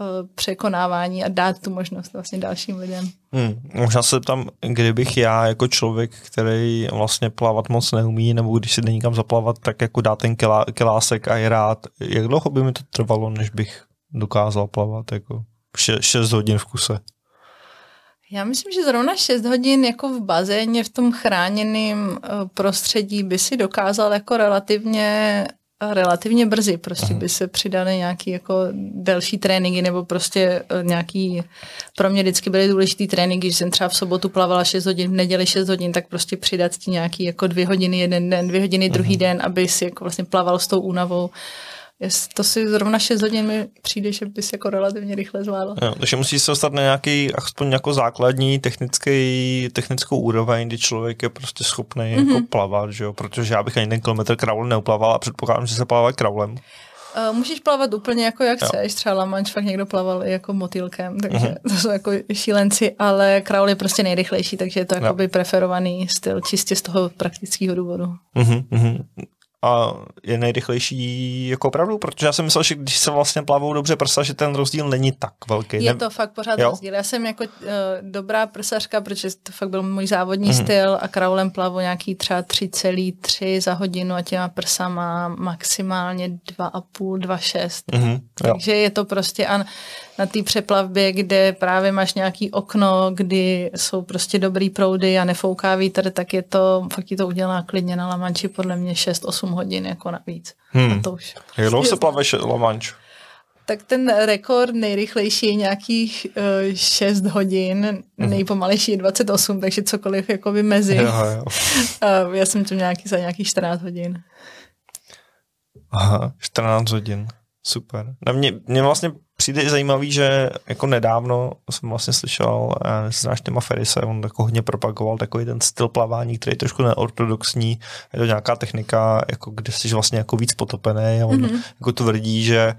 uh, překonávání a dát tu možnost vlastně dalším lidem. Hmm, možná se tam, kdybych já jako člověk, který vlastně plavat moc neumí, nebo když si jde někam zaplavat, tak jako dá ten kilá, kilásek a je rád. Jak dlouho by mi to trvalo, než bych dokázal plavat jako 6 hodin v kuse? Já myslím, že zrovna 6 hodin jako v bazéně, v tom chráněném eh, prostředí by si dokázal jako relativně relativně brzy. Prostě by se přidaly nějaký jako delší tréninky nebo prostě eh, nějaký, pro mě vždycky byly důležitý tréninky, že jsem třeba v sobotu plavala 6 hodin, v neděli 6 hodin, tak prostě přidat ti nějaký jako dvě hodiny jeden den, dvě hodiny druhý den, aby si jako vlastně plaval s tou únavou to si zrovna 6 hodin mi přijde, že bys jako relativně rychle zvládl. Jo, takže musí se dostat na nějaký aspoň jako základní technický, technickou úroveň, kdy člověk je prostě schopný mm-hmm. jako mhm. plavat, že jo? protože já bych ani ten kilometr kraul neuplaval a předpokládám, že se plavá kraulem. Uh, můžeš plavat úplně jako jak jo. chceš, třeba Lamanč fakt někdo plaval i jako motýlkem, takže uh-huh. to jsou jako šílenci, ale kraul je prostě nejrychlejší, takže je to jakoby preferovaný styl čistě z toho praktického důvodu. Uh-huh, a je nejrychlejší jako opravdu, protože já jsem myslel, že když se vlastně plavou dobře prsa, že ten rozdíl není tak velký. Je to fakt pořád jo? rozdíl. Já jsem jako uh, dobrá prsařka, protože to fakt byl můj závodní mm-hmm. styl a kraulem plavu nějaký třeba 3,3 za hodinu a těma prsama maximálně 2,5, 2,6. Mm-hmm. Takže je to prostě a na té přeplavbě, kde právě máš nějaký okno, kdy jsou prostě dobrý proudy a nefouká vítr, tak je to, fakt ti to udělá klidně na Lamanči podle mě 6-8 hodin jako navíc. Hmm. A to už. Jak dlouho se plaveš Lamanč? Tak ten rekord nejrychlejší je nějakých uh, 6 hodin, mm. nejpomalejší je 28, takže cokoliv jakoby mezi. Jo, jo. uh, já jsem to nějaký za nějakých 14 hodin. Aha, 14 hodin. Super. Na mě, mě vlastně přijde zajímavý, že jako nedávno jsem vlastně slyšel, znáš Tima Ferise, on jako hodně propagoval takový ten styl plavání, který je trošku neortodoxní, je to nějaká technika, jako kde jsi vlastně jako víc potopený a on mm-hmm. jako tvrdí, že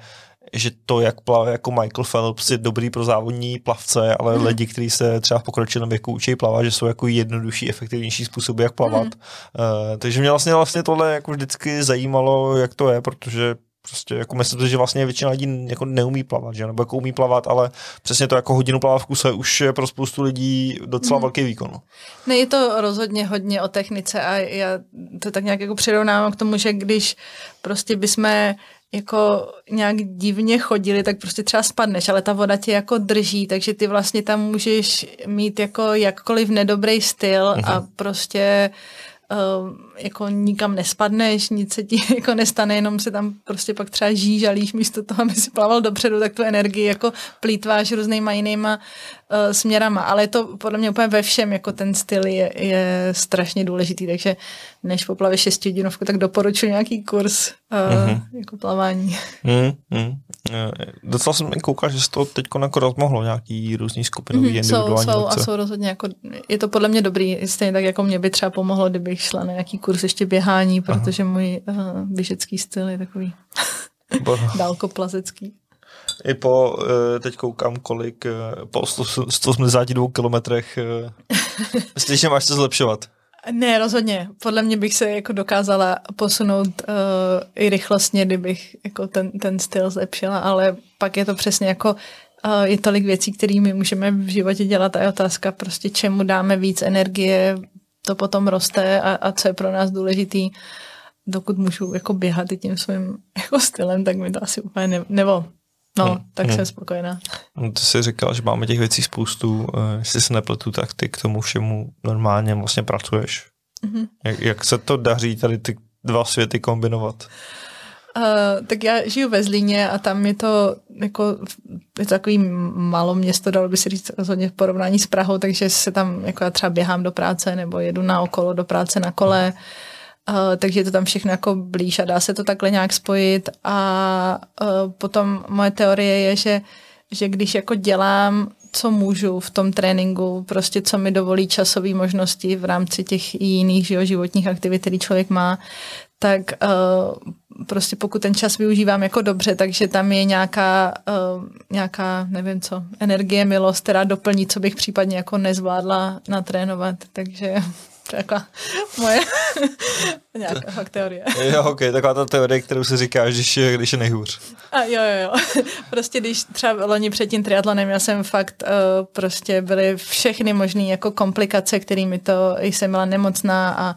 že to, jak plave jako Michael Phelps, je dobrý pro závodní plavce, ale mm. lidi, kteří se třeba v pokročilém věku učí plavat, že jsou jako jednodušší, efektivnější způsoby, jak plavat. Mm. Uh, takže mě vlastně, vlastně tohle jako vždycky zajímalo, jak to je, protože prostě jako myslím že vlastně většina lidí jako neumí plavat, že? nebo jako umí plavat, ale přesně to jako hodinu plavat v kuse už je pro spoustu lidí docela mm. velký výkon. Ne, je to rozhodně hodně o technice a já to tak nějak jako přirovnávám k tomu, že když prostě bychom jako nějak divně chodili, tak prostě třeba spadneš, ale ta voda tě jako drží, takže ty vlastně tam můžeš mít jako jakkoliv nedobrý styl uh-huh. a mhm. prostě uh, jako nikam nespadneš, nic se ti jako nestane, jenom se tam prostě pak třeba žížalíš místo toho, aby si plaval dopředu, tak tu energii jako plítváš různýma jinýma směrama, ale je to podle mě úplně ve všem, jako ten styl je, je strašně důležitý, takže než poplavě 6 hodinovku, tak doporučuji nějaký kurz uh, mm-hmm. jako plavání. Mm, mm. Docela jsem koukal, že se to teď jako rozmohlo, nějaký různý skupinový mm, individuální jsou, jsou, a jsou rozhodně jako, je to podle mě dobrý, stejně tak jako mě by třeba pomohlo, kdybych šla na nějaký kurz ještě běhání, protože Aha. můj uh, běžecký styl je takový dálkoplazecký. I po, eh, teď koukám, kolik, eh, po 182 kilometrech myslíš, že máš co zlepšovat? Ne, rozhodně. Podle mě bych se jako dokázala posunout uh, i rychlostně, kdybych jako ten, ten styl zlepšila, ale pak je to přesně jako uh, je tolik věcí, kterými můžeme v životě dělat a je otázka prostě čemu dáme víc energie, to potom roste a, a co je pro nás důležitý. Dokud můžu jako běhat i tím svým jako stylem, tak mi to asi úplně ne, nebo No, hmm. tak hmm. jsem spokojená. No, ty jsi říkal, že máme těch věcí spoustu, uh, jestli se nepletu, tak ty k tomu všemu normálně vlastně pracuješ. Mm-hmm. Jak, jak se to daří tady ty dva světy kombinovat? Uh, tak já žiju ve Zlíně a tam je to jako, je to takový malo město, dalo by se říct rozhodně v porovnání s Prahou, takže se tam, jako já třeba běhám do práce nebo jedu na okolo do práce na kole, Uh, takže je to tam všechno jako blíž a dá se to takhle nějak spojit. A uh, potom moje teorie je, že, že když jako dělám co můžu v tom tréninku, prostě co mi dovolí časové možnosti v rámci těch jiných životních aktivit, který člověk má, tak uh, prostě pokud ten čas využívám jako dobře, takže tam je nějaká, uh, nějaká nevím co, energie, milost, která doplní, co bych případně jako nezvládla natrénovat, takže to je taková moje nějaká fakt teorie. Jo, ok, taková ta teorie, kterou si říkáš, když je, když je nejhůř. A jo, jo, jo. Prostě když třeba loni před tím triatlonem, já jsem fakt uh, prostě byly všechny možné jako komplikace, kterými to, jsem byla nemocná a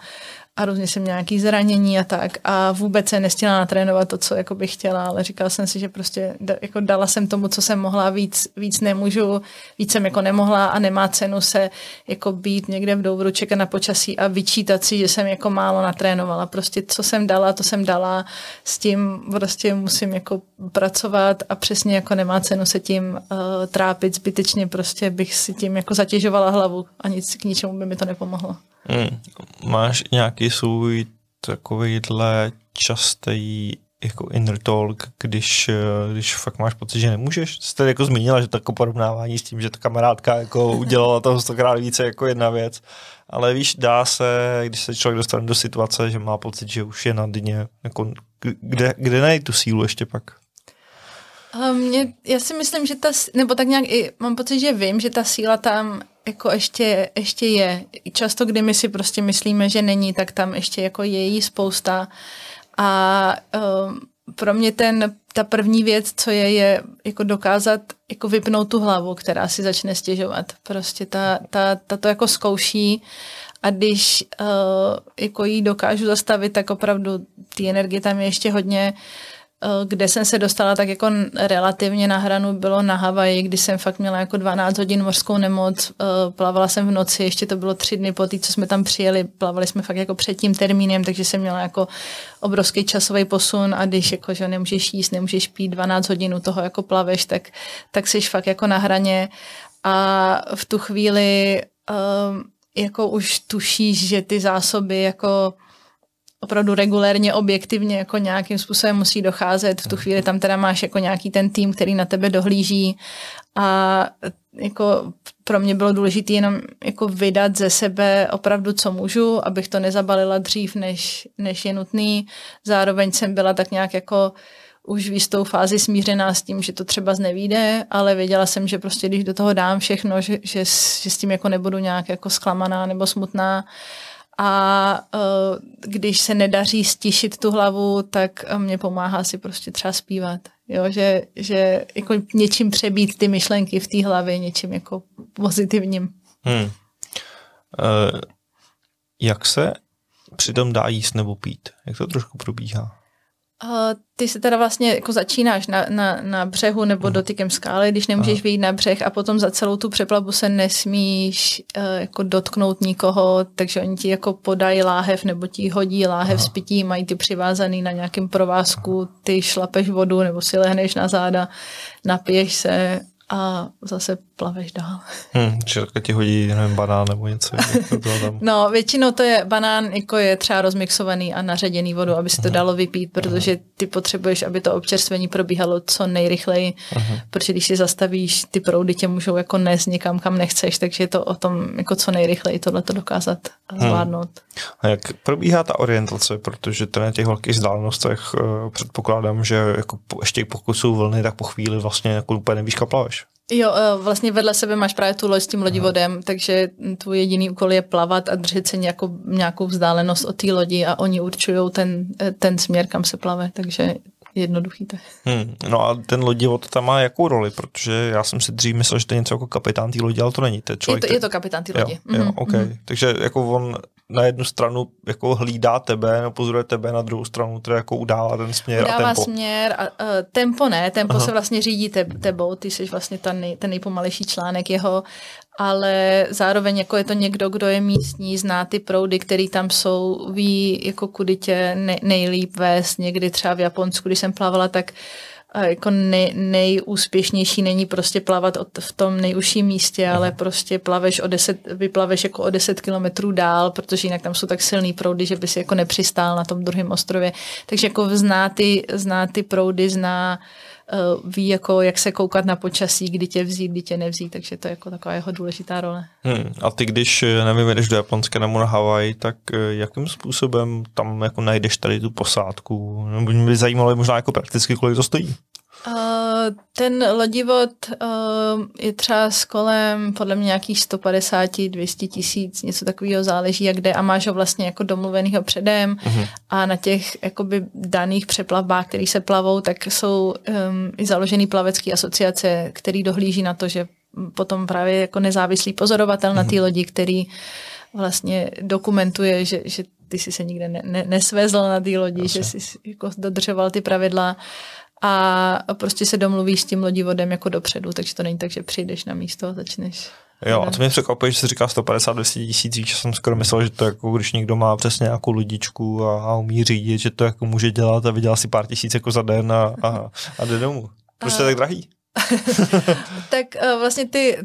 a různě jsem měla nějaký zranění a tak a vůbec se nestihla natrénovat to, co jako bych chtěla, ale říkala jsem si, že prostě jako dala jsem tomu, co jsem mohla, víc, víc nemůžu, víc jsem jako nemohla a nemá cenu se jako být někde v Douvru, čekat na počasí a vyčítat si, že jsem jako málo natrénovala. Prostě co jsem dala, to jsem dala, s tím prostě musím jako pracovat a přesně jako nemá cenu se tím uh, trápit zbytečně, prostě bych si tím jako zatěžovala hlavu a nic k ničemu by mi to nepomohlo. Hmm. Máš nějaký svůj takovýhle častý jako inner talk, když, když fakt máš pocit, že nemůžeš? Jste jako zmínila, že to jako porovnávání s tím, že ta kamarádka jako udělala toho stokrát více jako jedna věc, ale víš, dá se, když se člověk dostane do situace, že má pocit, že už je na dně, jako kde, kde najít tu sílu ještě pak? Mě, já si myslím, že ta, nebo tak nějak i mám pocit, že vím, že ta síla tam jako ještě, ještě je. Často, kdy my si prostě myslíme, že není, tak tam ještě jako je jí spousta. A um, pro mě ten, ta první věc, co je, je jako dokázat jako vypnout tu hlavu, která si začne stěžovat. Prostě ta, ta, ta to jako zkouší a když uh, jako jí dokážu zastavit, tak opravdu ty energie tam je ještě hodně uh, kde jsem se dostala tak jako relativně na hranu, bylo na Havaji, kdy jsem fakt měla jako 12 hodin mořskou nemoc, eh, plavala jsem v noci, ještě to bylo tři dny po té, co jsme tam přijeli, plavali jsme fakt jako před tím termínem, takže jsem měla jako obrovský časový posun a když jako, že nemůžeš jíst, nemůžeš pít 12 hodin u toho jako plaveš, tak, tak jsi fakt jako na hraně. A v tu chvíli um, jako už tušíš, že ty zásoby jako opravdu regulérně, objektivně jako nějakým způsobem musí docházet. V tu chvíli tam teda máš jako nějaký ten tým, který na tebe dohlíží a jako pro mě bylo důležité jenom jako vydat ze sebe opravdu, co můžu, abych to nezabalila dřív, než, než je nutný. Zároveň jsem byla tak nějak jako už v jistou fázi smířená s tím, že to třeba znevíde, ale věděla jsem, že prostě když do toho dám všechno, že, že, že s tím jako nebudu nějak jako zklamaná nebo smutná, a uh, když se nedaří stišit tu hlavu, tak mě pomáhá si prostě třeba zpívat. Jo, že, že jako něčím přebít ty myšlenky v té hlavě, něčím jako pozitivním. Hmm. Uh, jak se přitom dá jíst nebo pít? Jak to trošku probíhá? Uh, ty se teda vlastně jako začínáš na, na, na břehu nebo uh. dotykem skály, když nemůžeš uh. vyjít na břeh a potom za celou tu přeplavu se nesmíš uh, jako dotknout nikoho, takže oni ti jako podají láhev nebo ti hodí láhev uh. s pití, mají ty přivázaný na nějakém provázku, ty šlapeš vodu nebo si lehneš na záda, napiješ se a zase plaveš dál. Hmm, že ti hodí, nevím, banán nebo něco. tam. no, většinou to je, banán jako je třeba rozmixovaný a naředěný vodu, aby se to uh-huh. dalo vypít, protože ty potřebuješ, aby to občerstvení probíhalo co nejrychleji, uh-huh. protože když si zastavíš, ty proudy tě můžou jako nést někam, kam nechceš, takže je to o tom jako co nejrychleji tohle to dokázat zvládnout. Hmm. A jak probíhá ta orientace, protože to na těch velkých vzdálenostech uh, předpokládám, že jako ještě pokud jsou vlny, tak po chvíli vlastně jako úplně nevíš, kam plaveš. Jo, eh, vlastně vedle sebe máš právě tu loď s tím lodivodem, Aha. takže tvůj jediný úkol je plavat a držet se nějakou, nějakou vzdálenost od té lodi a oni určují ten, eh, ten směr, kam se plave, takže jednoduchý to. Hmm, no a ten lodivod tam má jakou roli, protože já jsem si dřív myslel, že to je něco jako kapitán té lodi, ale to není. To je, člověk, je, to, je to kapitán té lodi. Jo, jo, mm-hmm. okay. mm-hmm. Takže jako on na jednu stranu jako hlídá tebe, no pozoruje tebe, na druhou stranu teda jako udává ten směr udává a tempo. směr a uh, tempo ne, tempo Aha. se vlastně řídí te, tebou, ty jsi vlastně ten, nej, ten nejpomalejší článek jeho, ale zároveň jako je to někdo, kdo je místní, zná ty proudy, které tam jsou, ví jako kudy tě ne, nejlíp vést, někdy třeba v Japonsku, když jsem plavala, tak jako nej, nejúspěšnější není prostě plavat od, v tom nejužším místě, ale prostě plaveš o deset, vyplaveš jako o 10 kilometrů dál, protože jinak tam jsou tak silný proudy, že by si jako nepřistál na tom druhém ostrově. Takže jako zná ty, zná ty proudy, zná uh, ví, jako, jak se koukat na počasí, kdy tě vzít, kdy tě nevzít, takže to je jako taková jeho důležitá role. Hmm. A ty, když, nevím, jdeš do Japonska nebo na Havaj, tak eh, jakým způsobem tam jako najdeš tady tu posádku? Mě by zajímalo možná jako prakticky, kolik to stojí. Uh, ten lodivod uh, je třeba s kolem podle mě nějakých 150-200 tisíc, něco takového záleží jak jde a máš ho vlastně jako domluvenýho předem uh-huh. a na těch jakoby daných přeplavbách, které se plavou, tak jsou um, i založený plavecké asociace, který dohlíží na to, že potom právě jako nezávislý pozorovatel uh-huh. na té mhm. lodi, který vlastně dokumentuje, že, že ty jsi se nikde ne, ne, nesvezl na té lodi, Asi. že jsi jako dodržoval ty pravidla a prostě se domluvíš s tím lodivodem jako dopředu, takže to není tak, že přijdeš na místo a začneš. Jo, a to mě překvapuje, že se říká 150 200 tisíc, že jsem skoro myslel, že to jako když někdo má přesně nějakou lodičku a, a umí řídit, že to jako může dělat a vydělá si pár tisíc jako za den a, a, a jde domů. Proč to je tak drahý? tak uh, vlastně ty,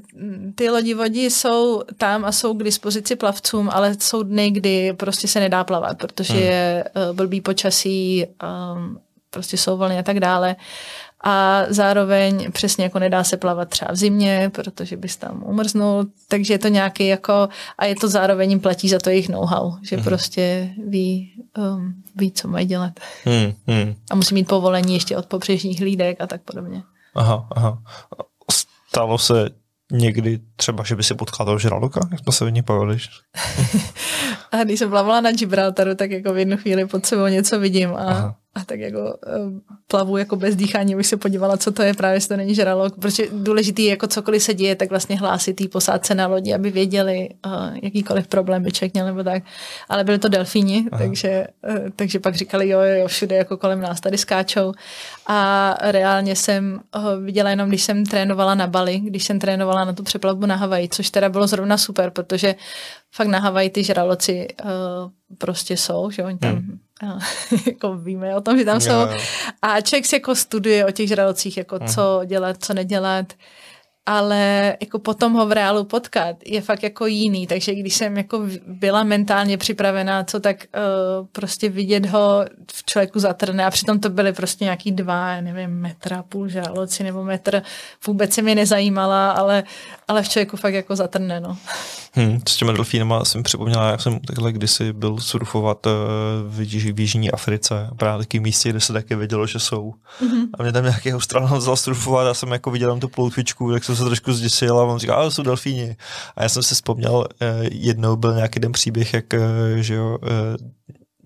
ty lodivodi jsou tam a jsou k dispozici plavcům, ale jsou dny, kdy prostě se nedá plavat, protože hmm. je uh, blbý počasí, um, prostě jsou vlny a tak dále. A zároveň přesně jako nedá se plavat třeba v zimě, protože bys tam umrznul, takže je to nějaký jako, a je to zároveň jim platí za to jejich know-how, že mm. prostě ví, um, ví, co mají dělat. Mm, mm. A musí mít povolení ještě od pobřežních hlídek a tak podobně. Aha, aha. Stalo se někdy třeba, že by si potkal toho žraloka, jak jsme se o ní bavili? a když jsem plavala na Gibraltaru, tak jako v jednu chvíli pod sebou něco vidím a Aha a tak jako uh, plavu jako bez dýchání, abych se podívala, co to je, právě jestli to není žralok, protože důležitý je, jako cokoliv se děje, tak vlastně hlásit tý posádce na lodi, aby věděli, uh, jakýkoliv problém by člověk měl nebo tak. Ale byly to delfíni, takže, uh, takže pak říkali, jo, jo, všude jako kolem nás tady skáčou. A reálně jsem ho viděla jenom, když jsem trénovala na Bali, když jsem trénovala na tu přeplavbu na Havaji, což teda bylo zrovna super, protože fakt na Havaji ty žraloci uh, prostě jsou, že oni tam hmm jako víme o tom, že tam jsou. A člověk si jako studuje o těch žralocích, jako co dělat, co nedělat. Ale jako potom ho v reálu potkat je fakt jako jiný, takže když jsem jako byla mentálně připravená, co tak uh, prostě vidět ho v člověku zatrne a přitom to byly prostě nějaký dva, nevím, metra půl žáloci nebo metr, vůbec se mě nezajímala, ale, ale v člověku fakt jako zatrne, no. Hmm, s těmi delfínama jsem připomněla, jak jsem takhle kdysi byl surfovat uh, v, v Jižní Africe, právě taky místě, kde se taky vědělo, že jsou. Mm-hmm. A mě tam nějaký Australan vzal surfovat, já jsem jako viděl tu ploutvičku, tak jsem se trošku zděsil a on říká, ale jsou delfíni. A já jsem si vzpomněl, eh, jednou byl nějaký den příběh, jak, eh, že jo,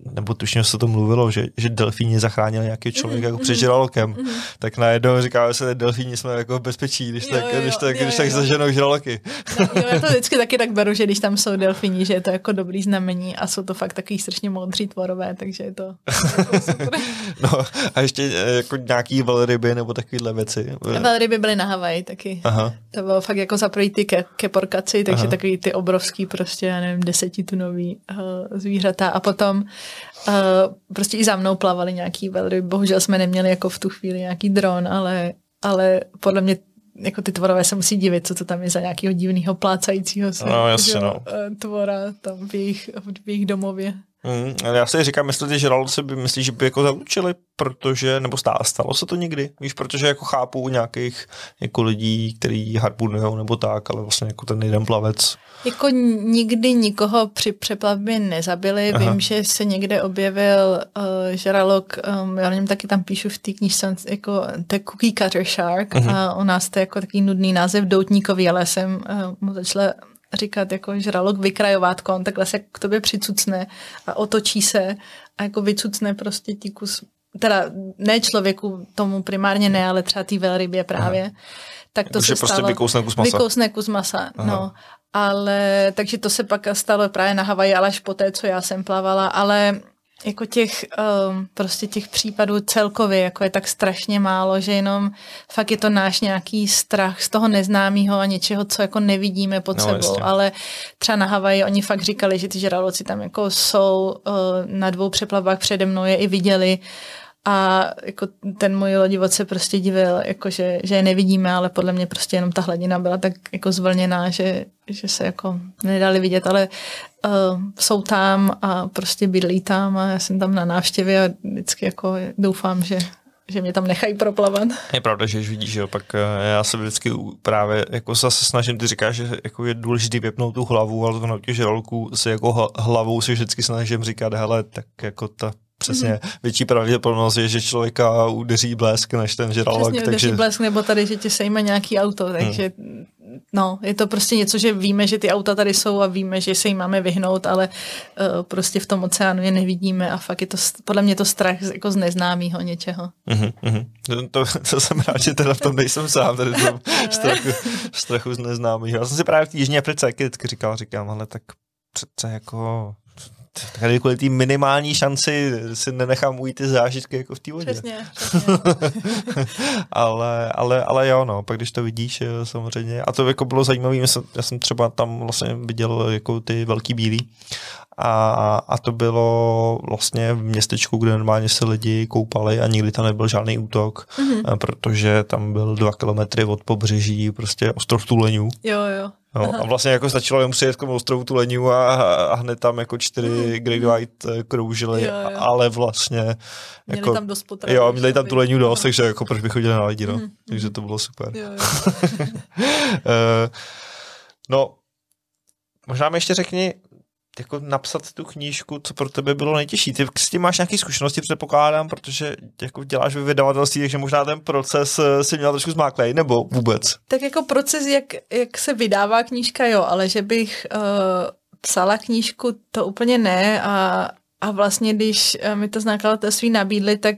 eh, nebo tušně se to mluvilo, že, že delfíni zachránili nějaký člověk mm, jako mm, před žralokem, mm. tak najednou říká, že delfíni jsme jako v bezpečí, když tak, jo, jo, když tak, jo, když tak zaženou žraloky. No, jo, já to vždycky taky tak beru, že když tam jsou delfíni, že je to jako dobrý znamení a jsou to fakt takový strašně modří tvorové, takže je to, jako super. no a ještě jako nějaký velryby nebo takovéhle věci. Velryby byly na Havaji taky. Aha. To bylo fakt jako za ty ke, keporkaci, takže Aha. takový ty obrovský prostě, já nevím, desetitunový uh, zvířata a potom Uh, prostě i za mnou plavali nějaký velryby. Bohužel jsme neměli jako v tu chvíli nějaký dron, ale, ale podle mě jako ty tvorové se musí divit, co to tam je za nějakého divného plácajícího se no, jasně, že, no. tvora tam v jejich, v jejich domově. Mm, já si říkám, jestli ty žraloci by myslíš, že by jako zalučili, protože, nebo stalo, stalo se to někdy, víš, protože jako chápu nějakých jako lidí, kteří harpunujou nebo tak, ale vlastně jako ten jeden plavec. Jako nikdy nikoho při přeplavbě nezabili, Aha. vím, že se někde objevil uh, žralok, um, já něm taky tam píšu v té knižce, jako The Cookie Cutter Shark uh-huh. a u nás to je jako takový nudný název doutníkový, ale jsem uh, mu začala říkat jako žralok vykrajovátko, on takhle se k tobě přicucne a otočí se a jako vycucne prostě tí kus, teda ne člověku, tomu primárně ne, ale třeba té velrybě právě. Aha. Tak to Už se prostě stalo, vykousne kus masa. Vykousne kus masa, Aha. no. Ale, takže to se pak stalo právě na Havaji, ale až po té, co já jsem plavala, ale jako těch, um, prostě těch případů celkově, jako je tak strašně málo, že jenom fakt je to náš nějaký strach z toho neznámého a něčeho, co jako nevidíme pod No, sebou, jasně. ale třeba na Havaji oni fakt říkali, že ty žraloci tam jako jsou uh, na dvou přeplavách přede mnou, je i viděli a jako ten můj lodivod se prostě divil, jako že, že je nevidíme, ale podle mě prostě jenom ta hladina byla tak jako zvlněná, že, že se jako nedali vidět, ale uh, jsou tam a prostě bydlí tam a já jsem tam na návštěvě a vždycky jako doufám, že, že mě tam nechají proplavat. Je pravda, že vidíš, že jo, pak eh, já se vždycky právě jako zase snažím, ty říkáš, že jako je důležitý vypnout tu hlavu, ale to na těch žraloků si jako hla- hlavou si vždycky snažím říkat, hele, tak jako ta přesně Mhm. mm-hmm. větší pravděpodobnost je, že člověka udeří blesk než ten žralok, Přesně, takže takže... blesk, nebo tady, že tě sejme nějaký auto, takže no, je to prostě něco, že víme, že ty auta tady jsou a víme, že se jim máme vyhnout, ale uh, prostě v tom oceánu je nevidíme a fakt je to, podle mě to strach z, jako z neznámého něčeho. Mhm, mhm. To, to, jsem rád, že teda v tom nejsem sám, tady v tom strachu, strachu z neznámých. Já jsem si právě v Jižní Africe říkal, říkám, ale tak přece jako tady kvůli té minimální šanci si nenechám ujít ty zážitky jako v té vodě. Přesně, přesně. ale, ale, ale jo, no, pak když to vidíš, eh, samozřejmě. A to jako bylo zajímavé, já jsem, já jsem třeba tam vlastně viděl jako ty velký bílý a, a to bylo vlastně v městečku, kde normálně se lidi koupali a nikdy tam nebyl žádný útok, mm-hmm. protože tam byl dva kilometry od pobřeží prostě ostrov Tuleňů. Jo, jo. No, a vlastně jako stačilo jim přijet k tomu ostrovu Tuleňů a, a hned tam jako čtyři Mhm. Great White eh, kroužily, Jo, jo. ale vlastně Měli jako, tam dost potravy. Jo, měli tam Tuleňů dost, takže jako proč by chodili na lidi, no. Mhm, Takže to bylo super. Jo, jo. Eh, no, možná mi ještě řekni, jako napsat tu knížku, co pro tebe bylo nejtěžší. Ty s tím máš nějaké zkušenosti, předpokládám, protože jako děláš ve vydavatelství, takže možná ten proces eh, si měl trošku zmáklej, nebo vůbec? Tak jako proces, jak, jak se vydává knížka, jo, ale že bych uh, psala knížku, to úplně ne a, a vlastně, když uh, mi to z nakladatelství nabídli, tak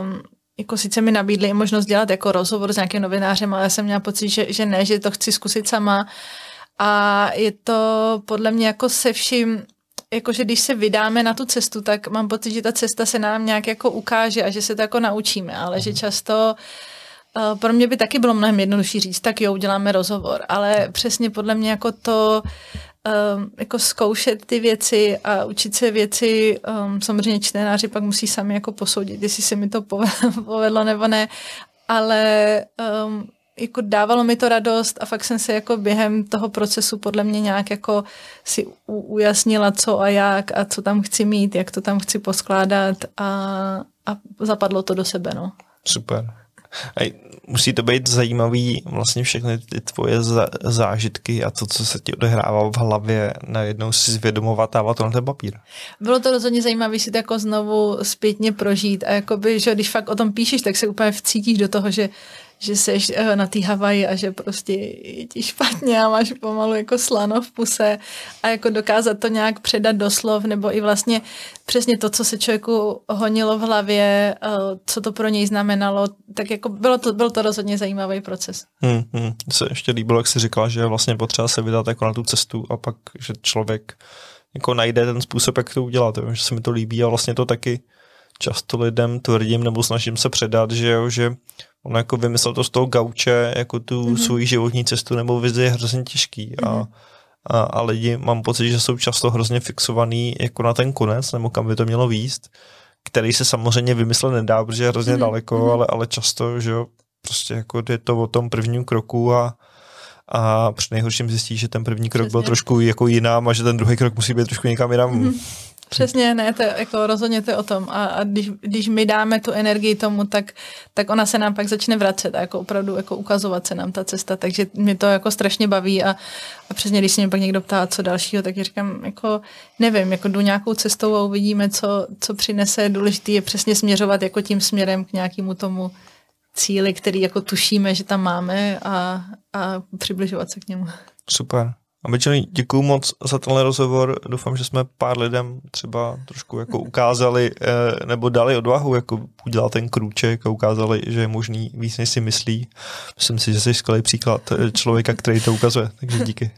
um, jako sice mi nabídli možnost dělat jako rozhovor s nějakým novinářem, ale já jsem měla pocit, že, že ne, že to chci zkusit sama a je to podle mě jako se vším, jakože když se vydáme na tu cestu, tak mám pocit, že ta cesta se nám nějak jako ukáže a že se to jako naučíme, ale že často Uh, pro mě by taky bylo mnohem jednodušší říct, tak jo, uděláme rozhovor, ale přesně podle mě jako to um, jako zkoušet ty věci a učit se věci, um, samozřejmě čtenáři pak musí sami jako posoudit, jestli se mi to povedlo, povedlo nebo ne, ale um, jako dávalo mi to radost a fakt jsem se jako během toho procesu podle mě nějak jako si u, ujasnila, co a jak a co tam chci mít, jak to tam chci poskládat a, a zapadlo to do sebe, no. Super. A musí to být zajímavý vlastně všechny ty tvoje zážitky a to, co se ti odehrává v hlavě, najednou si zvědomovat a dávat to na ten papír. Bylo to rozhodně zajímavé si to jako znovu zpětně prožít a jakoby, že když fakt o tom píšeš, tak se úplně vcítíš do toho, že že seš eh, na té Havaji a že prostě je ti špatně a máš pomalu jako slano v puse a jako dokázat to nějak předat do slov nebo i vlastně přesně to, co se člověku honilo v hlavě, eh, co to pro něj znamenalo, tak jako bylo to, byl to rozhodně zajímavý proces. Hmm, hmm. Se ještě líbilo, jak jsi říkala, že vlastně potřeba se vydat jako na tu cestu a pak, že člověk jako najde ten způsob, jak to udělat, že se mi to líbí a vlastně to taky často lidem tvrdím nebo snažím se předat, že jo, že on jako vymyslel to z toho gauče, jako tu mm-hmm. svou životní cestu nebo vizi je hrozně těžký a, Mhm. a, a lidi mám pocit, že jsou často hrozně fixovaný jako na ten konec nebo kam by to mělo výst, který se samozřejmě vymyslet nedá, protože je hrozně Mhm, daleko, mhm. ale, ale často, že jo, prostě jako je to o tom prvním kroku a a při nejhorším zjistí, že ten první krok Přesně. byl trošku jako jinám a že ten druhý krok musí být trošku někam jinam. Mm-hmm. Přesně, ne, to jako rozhodně to je o tom. A, a když, když my dáme tu energii tomu, tak, tak ona se nám pak začne vracet a jako opravdu jako ukazovat se nám ta cesta. Takže mě to jako strašně baví a, a přesně, když se mě pak někdo ptá, co dalšího, tak říkám, jako nevím, jako jdu nějakou cestou a uvidíme, co, co přinese. Důležité je přesně směřovat jako tím směrem k nějakému tomu cíli, který jako tušíme, že tam máme a, a přibližovat se k němu. Super. A Mitchell, děkuji moc za tenhle rozhovor. Doufám, že jsme pár lidem třeba trošku jako ukázali eh, nebo dali odvahu jako udělat ten krůček a ukázali, že je možný víc, než si myslí. Myslím si, že jsi skvělý příklad eh, člověka, který to ukazuje. Takže díky.